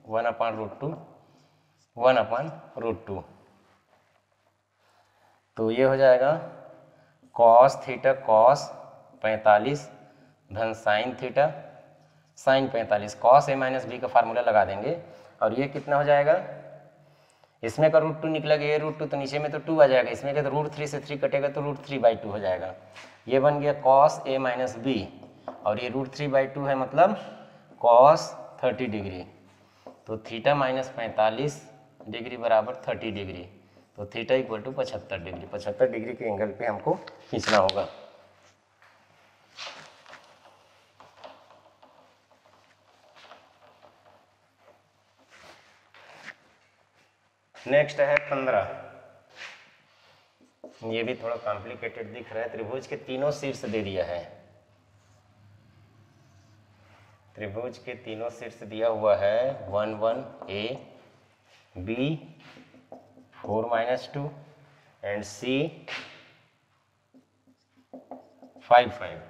one upon root two, one upon root two. तो ये हो जाएगा कॉस थीटा कॉस पैंतालीस, धन साइन थीटा साइन पैंतालीस। कॉस ए माइनस बी का फार्मूला लगा देंगे और ये कितना हो जाएगा? इसमें का रूट टू निकलेगा, ये रूट टू तो नीचे में तो टू आ जाएगा, इसमें का तो रूट थ्री से थ्री कटेगा तो रूट थ्री बाई टू हो जाएगा। ये बन गया कॉस ए माइनस बी और ये रूट थ्री बाई टू है मतलब कॉस थर्टी डिग्री तो थीटा माइनस पैंतालीस डिग्री बराबर थर्टी डिग्री तो थीटा इक्वल टू पचहत्तर डिग्री पचहत्तर डिग्री के एंगल पे हमको खींचना होगा। नेक्स्ट है पंद्रह। ये भी थोड़ा कॉम्प्लिकेटेड दिख रहा है। त्रिभुज के तीनों शीर्ष दे दिया है। त्रिभुज के तीनों शीर्ष दिया हुआ है। One one A B four minus two and C five five.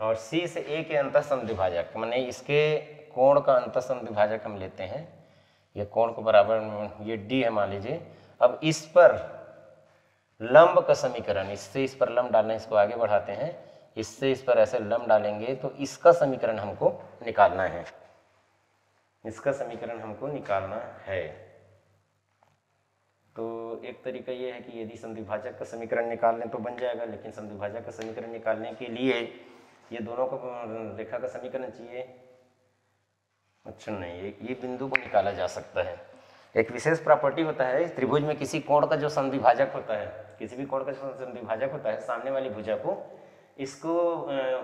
और सी से ए के अंतर समद्विभाजक मैंने इसके कोण का अंतर समद्विभाजक हम लेते हैं। ये कोण को बराबर ये डी है मान लीजिए। अब इस पर लंब का समीकरण, इससे इस पर लंब डालना, इसको आगे बढ़ाते हैं। इससे इस पर ऐसे लंब डालेंगे तो इसका समीकरण हमको निकालना है। इसका समीकरण हमको निकालना है। तो एक तरीका ये है कि यदि संधिभाजक का समीकरण निकाल लें तो बन जाएगा, लेकिन संधिभाजक का समीकरण निकालने के लिए ये दोनों को रेखा का समीकरण चाहिए। अच्छा नहीं, ये ये बिंदु को निकाला जा सकता है। एक विशेष प्रॉपर्टी होता है, त्रिभुज में किसी कोण का जो संधिभाजक होता है, किसी भी कोण का जो संधिभाजक होता है, सामने वाली भुजा को, इसको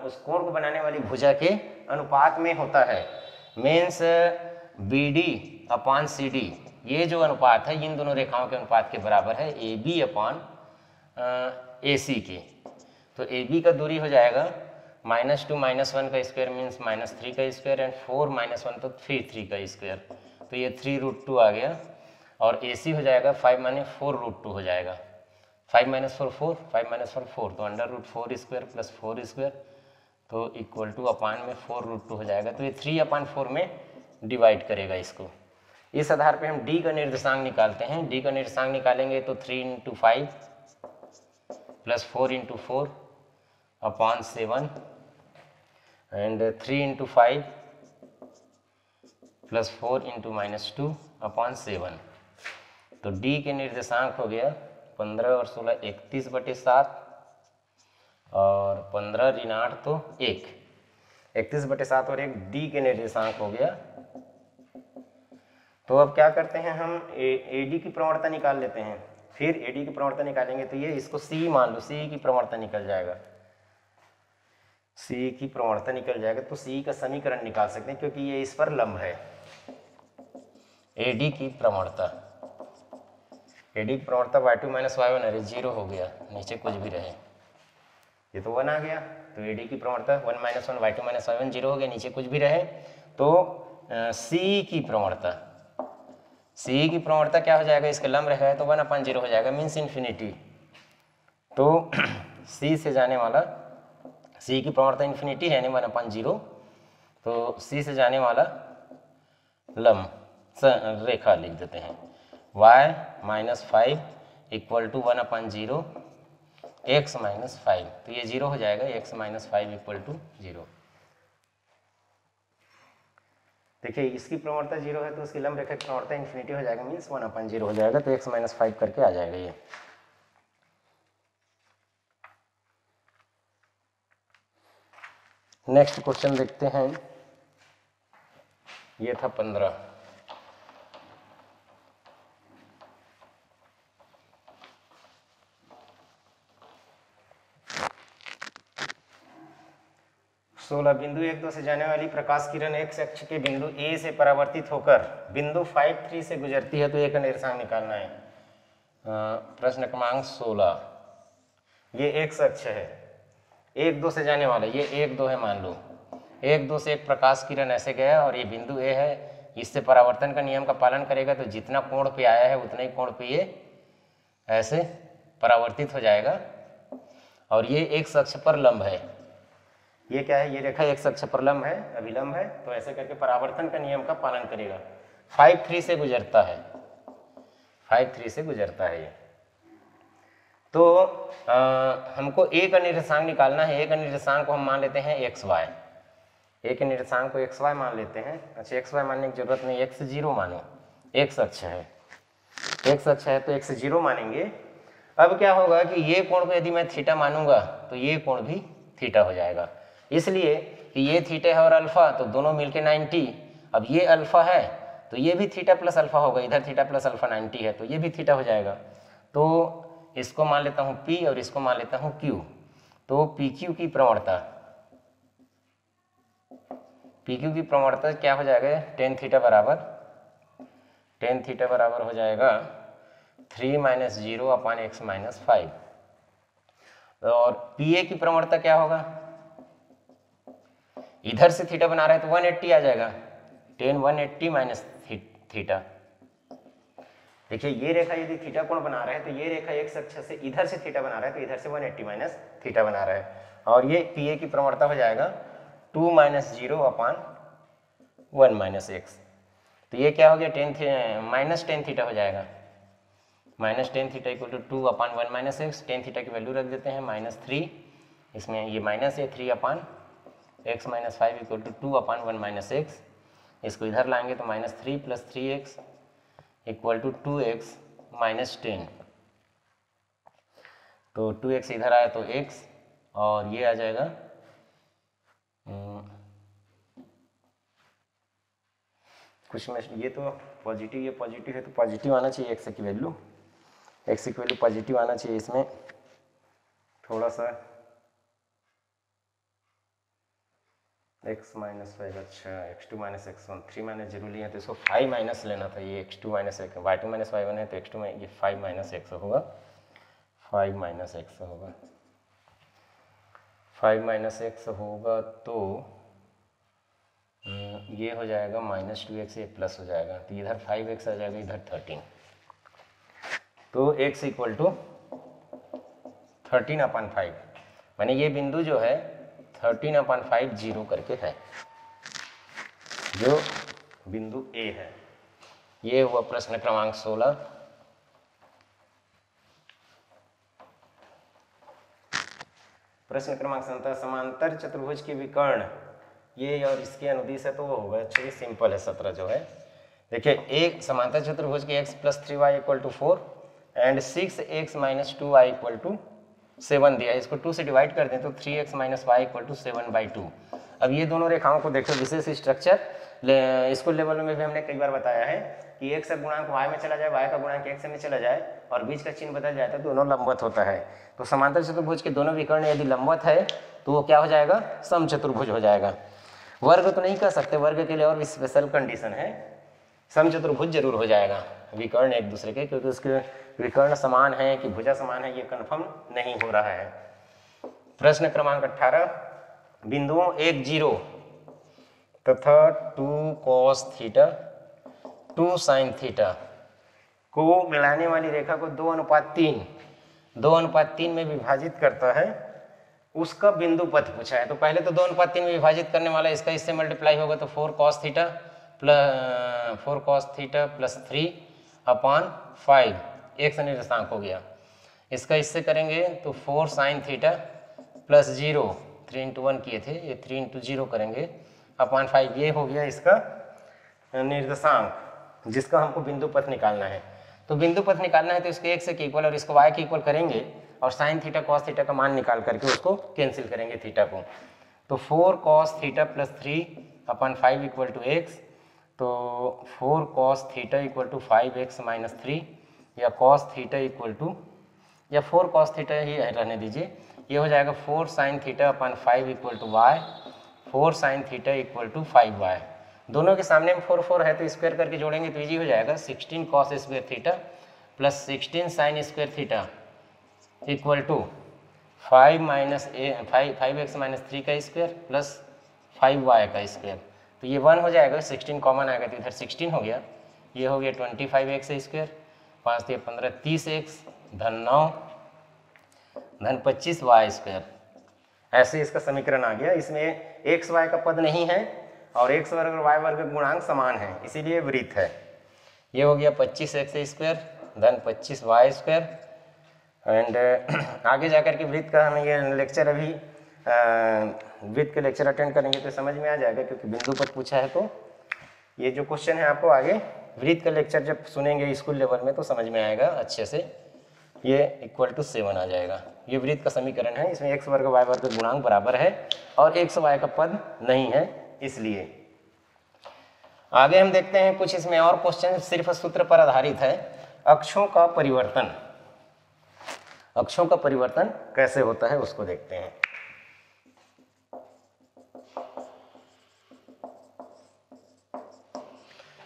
उस कोण को बनाने वाली भुजा के अनुपात में होता है। Means B D upon C D ये जो अनुपात है, इन दोनों रेखाओं के अनुपात के बराबर है ए बी अपॉन ए सी के तो ए बी का दूरी हो जाएगा माइनस टू माइनस वन का स्क्वायर मीन्स माइनस थ्री का square and four minus one तो थ्री थ्री का स्क्वायर तो ये थ्री रूट टू आ गया और ए सी हो जाएगा five minus four root two हो जाएगा. Five minus four four five minus four four तो under root four square plus four square तो इक्वल टू अपान में फोर रूट टू हो जाएगा. तो ये थ्री अपान फोर में डिवाइड करेगा इसको. इस आधार पे हम डी का निर्देशांक निकालते हैं। डी का निर्देशांक निकालेंगे तो three into five plus four into four upon seven and three into five plus four into minus two upon seven तो डी के निर्देशांक हो गया पंद्रह और सोलह इकतीस बटे सात और पंद्रह आठ तो एक। इकतीस बटे सात और एक डी के निर्देशांक हो गया तो अब क्या करते हैं, हम ए डी की प्रवणता निकाल लेते हैं। फिर ए डी की प्रवणता निकालेंगे तो ये इसको सी मान लो सी की प्रवणता निकल जाएगा। सी की प्रवणता निकल जाएगा तो सी का समीकरण निकाल सकते हैं, क्योंकि ये इस पर लंब है। ए डी की प्रवणता। ए डी की प्रवणता Y two minus Y one अरे ज़ीरो हो गया, नीचे कुछ भी रहे। ये तो वन आ गया तो ए डी की प्रवणता one minus one Y two minus Y one zero हो गया, नीचे कुछ भी रहे। तो सी की प्रवणता। सी की प्रवणता क्या हो जाएगा? इसका इसके लंब है तो वन अपन ज़ीरो हो जाएगा मीन्स इन्फिनिटी तो सी से जाने वाला सी की प्रवणता इन्फिनिटी है नहीं वन अपन ज़ीरो। तो सी से जाने वाला लंब रेखा लिख देते हैं। Y minus five equal to one upon zero X minus five तो ये ज़ीरो हो जाएगा X minus five equal to zero. देखिए, इसकी प्रवणता ज़ीरो है तो उसकी लंब रेखा की प्रवणता इन्फिनिटी हो जाएगा मीन्स वन अपन ज़ीरो हो जाएगा तो एक्स माइनस फाइव करके आ जाएगा ये। नेक्स्ट क्वेश्चन देखते हैं। ये था पंद्रह। सोलह बिंदु एक दो से जाने वाली प्रकाश किरण एक अक्ष के बिंदु ए से परावर्तित होकर बिंदु फाइव थ्री से गुजरती है तो एक निर्देशांक निकालना है। प्रश्न क्रमांक सोलह। ये एक अक्ष है। एक दो से जाने वाला, ये एक दो है, मान लो। एक दो से एक प्रकाश किरण ऐसे गया और ये बिंदु ए है। इससे परावर्तन का नियम का पालन करेगा तो जितना कोण पे आया है, उतना ही कोण पे ये ऐसे परावर्तित हो जाएगा। और ये एक अक्ष पर लंब है। ये क्या है? ये रेखा एक अक्ष पर लंब है अभिलंब है तो ऐसे करके परावर्तन का नियम का पालन करेगा। फाइव थ्री से गुजरता है। फाइव थ्री से गुजरता है ये। तो आ, हमको एक निर्देशांक निकालना है। एक निर्देशांक को हम मान लेते हैं एक्स वाई एक निर्देशांक को एक्स वाई मान लेते हैं। अच्छा एक्स वाई मानने की ज़रूरत नहीं। एक्स ज़ीरो मानो। एक्स अक्ष है। एक्स अक्ष है तो एक्स ज़ीरो मानेंगे। अब क्या होगा कि ये कोण को यदि मैं थीटा मानूँगा तो ये कोण भी थीटा हो जाएगा। इसलिए कि ये थीटा है और अल्फ़ा तो दोनों मिलके 90 अब ये अल्फ़ा है तो ये भी थीटा प्लस अल्फ़ा होगा। इधर थीटा प्लस अल्फ़ा 90 है तो ये भी थीटा हो जाएगा। तो इसको मान लेता हूँ P और इसको मान लेता हूँ Q तो पी क्यू की प्रवणता पी क्यू की प्रवणता क्या हो जाएगा? टेन थीटा बराबर टेन थीटा बराबर हो जाएगा three minus zero upon X minus five और पी ए की प्रवणता क्या होगा? इधर से थीटा बना रहा है तो 180 आ जाएगा। Tan 180 eighty minus theta. देखिए, ये रेखा यदि थीटा कोण बना रहा है तो ये रेखा एक अक्ष से इधर से थीटा बना रहा है तो इधर से 180 माइनस थीटा बना रहा है। और ये पी ए की प्रवणता हो जाएगा two minus zero upon one minus X. तो ये क्या हो गया? टेन माइनस टेन थीटा हो जाएगा। Minus tan theta equal to two upon one minus X. Tan theta की वैल्यू रख देते हैं माइनस थ्री। इसमें ये माइनस है three upon X minus five equal to two upon one minus X इसको इधर लाएँगे तो minus three plus three X equal to two X minus ten. तो टू एक्स इधर आया तो एक्स और ये आ जाएगा हम्म, कुछ में ये तो पॉजिटिव ये पॉजिटिव है तो पॉजिटिव आना चाहिए एक्स की वैल्यू। एक्स की वैल्यू पॉजिटिव आना चाहिए इसमें। थोड़ा सा एक्स माइनस फाइव अच्छा X two minus X one three minus zero लिया तो इसको फाइव माइनस लेना था ये X two minus X Y two minus Y one है तो एक्स टू ये फाइव माइनस एक्स होगा। फाइव माइनस एक्स होगा। फाइव माइनस एक्स होगा तो हम्म, ये हो जाएगा माइनस टू एक्स ये प्लस हो जाएगा। तो इधर फाइव एक्स आ जाएगा इधर थर्टीन तो X equal to thirteen upon five मैंने ये बिंदु जो है थर्टीन अपन फाइव ज़ीरो करके है। जो बिंदु ए है। ये हुआ प्रश्न क्रमांक सोलह। प्रश्न क्रमांक सत्रह समांतर चतुर्भुज के विकर्ण। ये और इसके अनुदिश है तो वो होगा। चलिए सिंपल है सत्रह जो है। देखिए, एक समांतर चतुर्भुज के X plus three Y equal to four and six X minus two Y equal to seven दिया इसको टू से डिवाइड कर दें तो three X minus Y equal to seven by two अब ये दोनों रेखाओं को देखो, विशेष स्ट्रक्चर स्कूल लेवल में भी हमने कई बार बताया है कि एक से गुणांक वाई में चला जाए वाई का गुणांक एक से में चला जाए और बीच का चिन्ह बदल जाए तो दोनों लंबवत होता है। तो समांतर चतुर्भुज के दोनों विकर्ण यदि लंबवत है तो वो क्या हो जाएगा? सम चतुर्भुज हो जाएगा। वर्ग तो नहीं कर सकते, वर्ग के लिए और स्पेशल कंडीशन है। सम चतुर्भुज ज़रूर हो जाएगा विकर्ण एक दूसरे के, क्योंकि उसके विकर्ण समान है कि भुजा समान है, ये कन्फर्म नहीं हो रहा है। प्रश्न क्रमांक अठारह, बिंदुओं एक ज़ीरो, तथा two cos theta two sine theta को मिलाने वाली रेखा को दो अनुपात तीन, दो अनुपात तीन में विभाजित करता है, उसका बिंदु पथ पूछा है। तो पहले तो दो अनुपात तीन में विभाजित करने वाला इसका इससे मल्टीप्लाई होगा तो four cos theta plus four cos theta plus three upon five एक से निर्देशांक हो गया। इसका इससे करेंगे तो four sine theta plus zero three into one किए थे, ये थ्री इंटू ज़ीरो करेंगे, अपॉन फाइव ये हो गया इसका निर्देशांक, जिसका हमको बिंदु पथ निकालना है। तो बिंदु पथ निकालना है तो इसको एक से इक्वल और इसको वाई के इक्वल करेंगे और साइन थीटा कॉस थीटा का मान निकाल करके उसको कैंसिल करेंगे थीटा को। तो four cos theta plus three upon five equal to X तो four cos theta equal to five X minus three या कॉस थीटा इक्वल टू या फोर कॉस थीटा ही रहने दीजिए। ये हो जाएगा four sine theta upon five equal to Y four sine theta equal to five Y दोनों के सामने में फोर फोर है तो स्क्वायर करके जोड़ेंगे तो इजी हो जाएगा। Sixteen cos square theta plus sixteen sine square theta equal to five minus A five five X minus three का स्क्वायर प्लस फाइव वाई का स्क्वायर तो ये वन हो जाएगा सिक्सटीन कॉमन आएगा तो इधर सिक्सटीन हो गया। ये हो गया ट्वेंटी फाइव एक्स स्क्वायर पाँच तीन पंद्रह, तीस एक्स धन नौ, धन पच्चीस वाई स्क्वायर ऐसे इसका समीकरण आ गया। इसमें एक्स वाई का पद नहीं है और एक्स वर्ग और वाई वर्ग गुणांक समान है, इसीलिए वृत्त है। ये हो गया पच्चीस एक्स स्क्वायर धन पच्चीस वाई स्क्वायर एंड आगे जाकर के वृत्त का हमें ये लेक्चर अभी वृत्त के लेक्चर अटेंड करेंगे तो समझ में आ जाएगा, क्योंकि बिंदु पर पूछा है तो। ये जो क्वेश्चन है आपको आगे वृत्त का लेक्चर जब सुनेंगे स्कूल लेवल में तो समझ में आएगा अच्छे से। ये इक्वल टू सेवन आ जाएगा। ये वृत्त का समीकरण है, इसमें एक्स वर्ग वाई वर्ग गुणांक बराबर है और एक्स वाई का पद नहीं है, इसलिए। आगे हम देखते हैं कुछ इसमें और क्वेश्चन सिर्फ़ सूत्र पर आधारित है। अक्षों का परिवर्तन। अक्षों का परिवर्तन कैसे होता है उसको देखते हैं।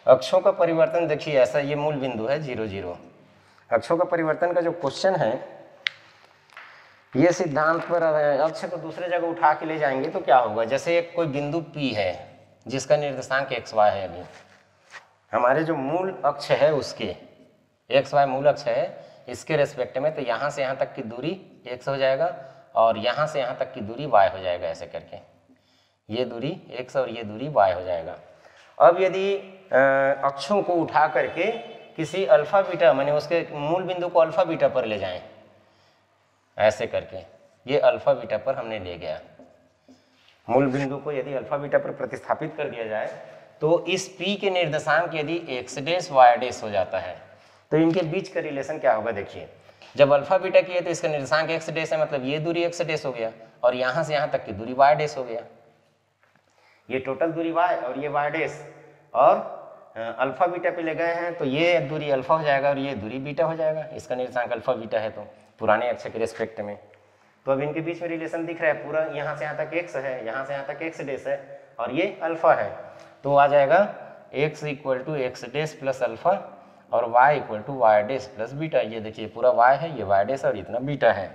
अक्षों का परिवर्तन, देखिए, ऐसा ये मूल बिंदु है, ज़ीरो ज़ीरो। अक्षों का परिवर्तन का जो क्वेश्चन है, ये सिद्धांत पर अक्ष को दूसरे जगह उठा के ले जाएँगे तो क्या होगा? जैसे एक कोई बिंदु P है, जिसका निर्देशांक एक्स वाई है अभी। हमारे जो मूल अक्ष है उसके एक्स वाई मूल अक्ष है, इसके रेस्पेक्ट में तो यहाँ से यहाँ तक की दूरी एक्स हो जाएगा और यहाँ से यहाँ तक की दूरी वाई हो जाएगा, ऐसे करके। ये दूरी एक्स और ये दूरी वाई हो जाएगा। अब यदि अक्षों को उठा करके किसी अल्फ़ा बीटा, माने उसके मूल बिंदु को अल्फ़ा बीटा पर ले जाएँ। ऐसे करके ये अल्फ़ा बीटा पर हमने ले गया। मूल बिंदु को यदि अल्फ़ा बीटा पर प्रतिस्थापित कर दिया जाए तो इस p के निर्देशांक यदि एक्स डेस वाई डेस हो जाता है तो इनके बीच का रिलेशन क्या होगा देखिए। जब अल्फ़ा बीटा किए तो इसका निर्देशांक एक्स डेस है मतलब ये दूरी एक्स डेस हो गया, और यहाँ से यहाँ तक की दूरी वाई डेस हो गया। ये टोटल दूरी वाई और ये वाई डेस और अल्फ़ा बीटा पे ले गए हैं तो ये दूरी अल्फ़ा हो जाएगा और ये दूरी बीटा हो जाएगा। इसका निर्देशांक अल्फ़ा बीटा है तो पुराने अक्षर के रेस्पेक्ट में। तो अब इनके बीच में रिलेशन दिख रहा है पूरा। यहाँ से यहाँ तक एक्स है, यहाँ से यहाँ तक एक्स डेस है और ये अल्फ़ा है। तो आ जाएगा X equal to X dash plus alpha और y equal to Y dash plus beta ये देखिए, पूरा वाई है, ये वाई डेस और इतना बीटा है।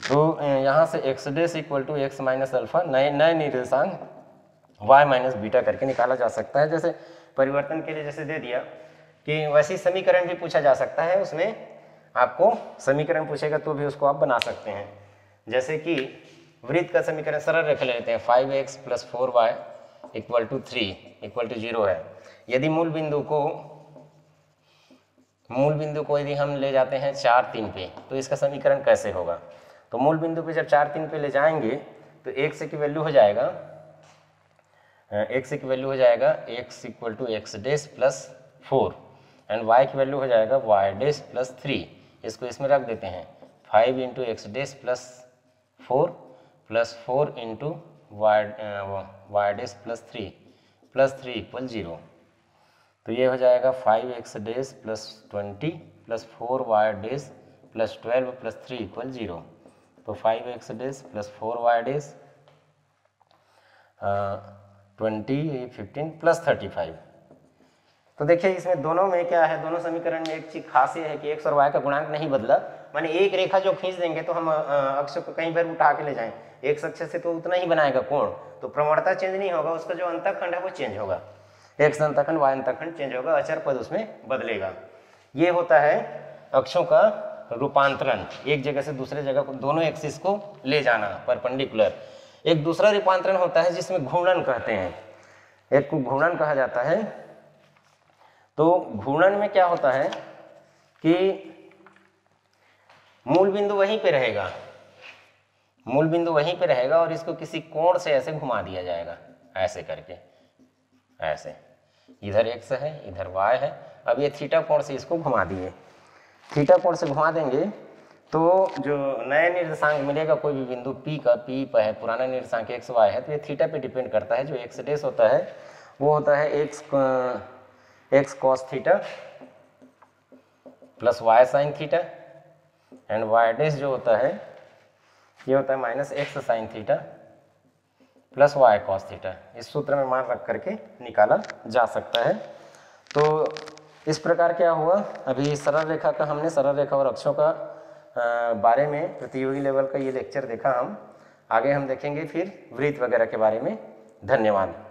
तो यहाँ से X dash equal to X minus alpha नए नए निर्देशांक वाई माइनस बीटा करके निकाला जा सकता है। जैसे परिवर्तन के लिए जैसे दे दिया, कि वैसे समीकरण भी पूछा जा सकता है, उसमें आपको समीकरण पूछेगा तो भी उसको आप बना सकते हैं। जैसे कि वृत्त का समीकरण सरल रख लेते हैं, five X plus four Y equal to three equal to zero है। यदि मूल बिंदु को, मूल बिंदु को यदि हम ले जाते हैं चार तीन पे तो इसका समीकरण कैसे होगा? तो मूल बिंदु पे जब चार तीन पे ले जाएँगे तो एक्स की वैल्यू हो जाएगा एक्स की वैल्यू हो जाएगा X equal to X dash plus four and Y की वैल्यू हो जाएगा वाई डेस प्लस थ्री इसको इसमें रख देते हैं। Five into X dash plus four plus four into Y Y dash plus three plus three equal zero तो ये हो जाएगा five X dash plus twenty plus four Y dash plus twelve plus three equal zero तो five X dash plus four Y dash twenty, fifteen plus thirty five तो देखिए, इसमें दोनों में क्या है? दोनों समीकरण में एक चीज़ खास है कि एक्स और वाई का गुणांक नहीं बदला। माने एक रेखा जो खींच देंगे तो हम अक्ष को कहीं पर उठा के ले जाएँ। एक अक्ष से तो उतना ही बनाएगा कोण। तो प्रवणता चेंज नहीं होगा, उसका जो अंतखंड है वो चेंज होगा। एक्स अंतखंड वाई अंतखंड चेंज होगा, अचर पद उसमें बदलेगा। ये होता है अक्षों का रूपांतरण। एक जगह से दूसरे जगह को, दोनों एक्सिस को ले जाना परपेंडिकुलर एक दूसरा रूपांतरण होता है जिसमें घूर्णन कहते हैं। एक को घूर्णन कहा जाता है। तो घूर्णन में क्या होता है कि मूल बिंदु वहीं पे रहेगा। मूल बिंदु वहीं पे रहेगा और इसको किसी कोण से ऐसे घुमा दिया जाएगा। ऐसे करके। ऐसे। इधर एक्स है, इधर वाई है। अब ये थीटा कोण से इसको घुमा दिए। थीटा कोण से घुमा देंगे तो जो नया निर्देशांक मिलेगा, कोई भी बिंदु पी का पी पर है, पुराना निर्देशांक एक्स वाई है तो ये थीटा पे डिपेंड करता है। जो एक्स डेस होता है, वो होता है X X cos theta plus Y sine theta and Y dash जो होता है, ये होता है minus X sine theta plus Y cos theta इस सूत्र में मान रख करके निकाला जा सकता है। तो इस प्रकार क्या हुआ? अभी सरल रेखा का, हमने सरल रेखा और अक्षों का बारे में प्रतियोगी लेवल का ये लेक्चर देखा हम। आगे हम देखेंगे फिर वृत्त वगैरह के बारे में। धन्यवाद।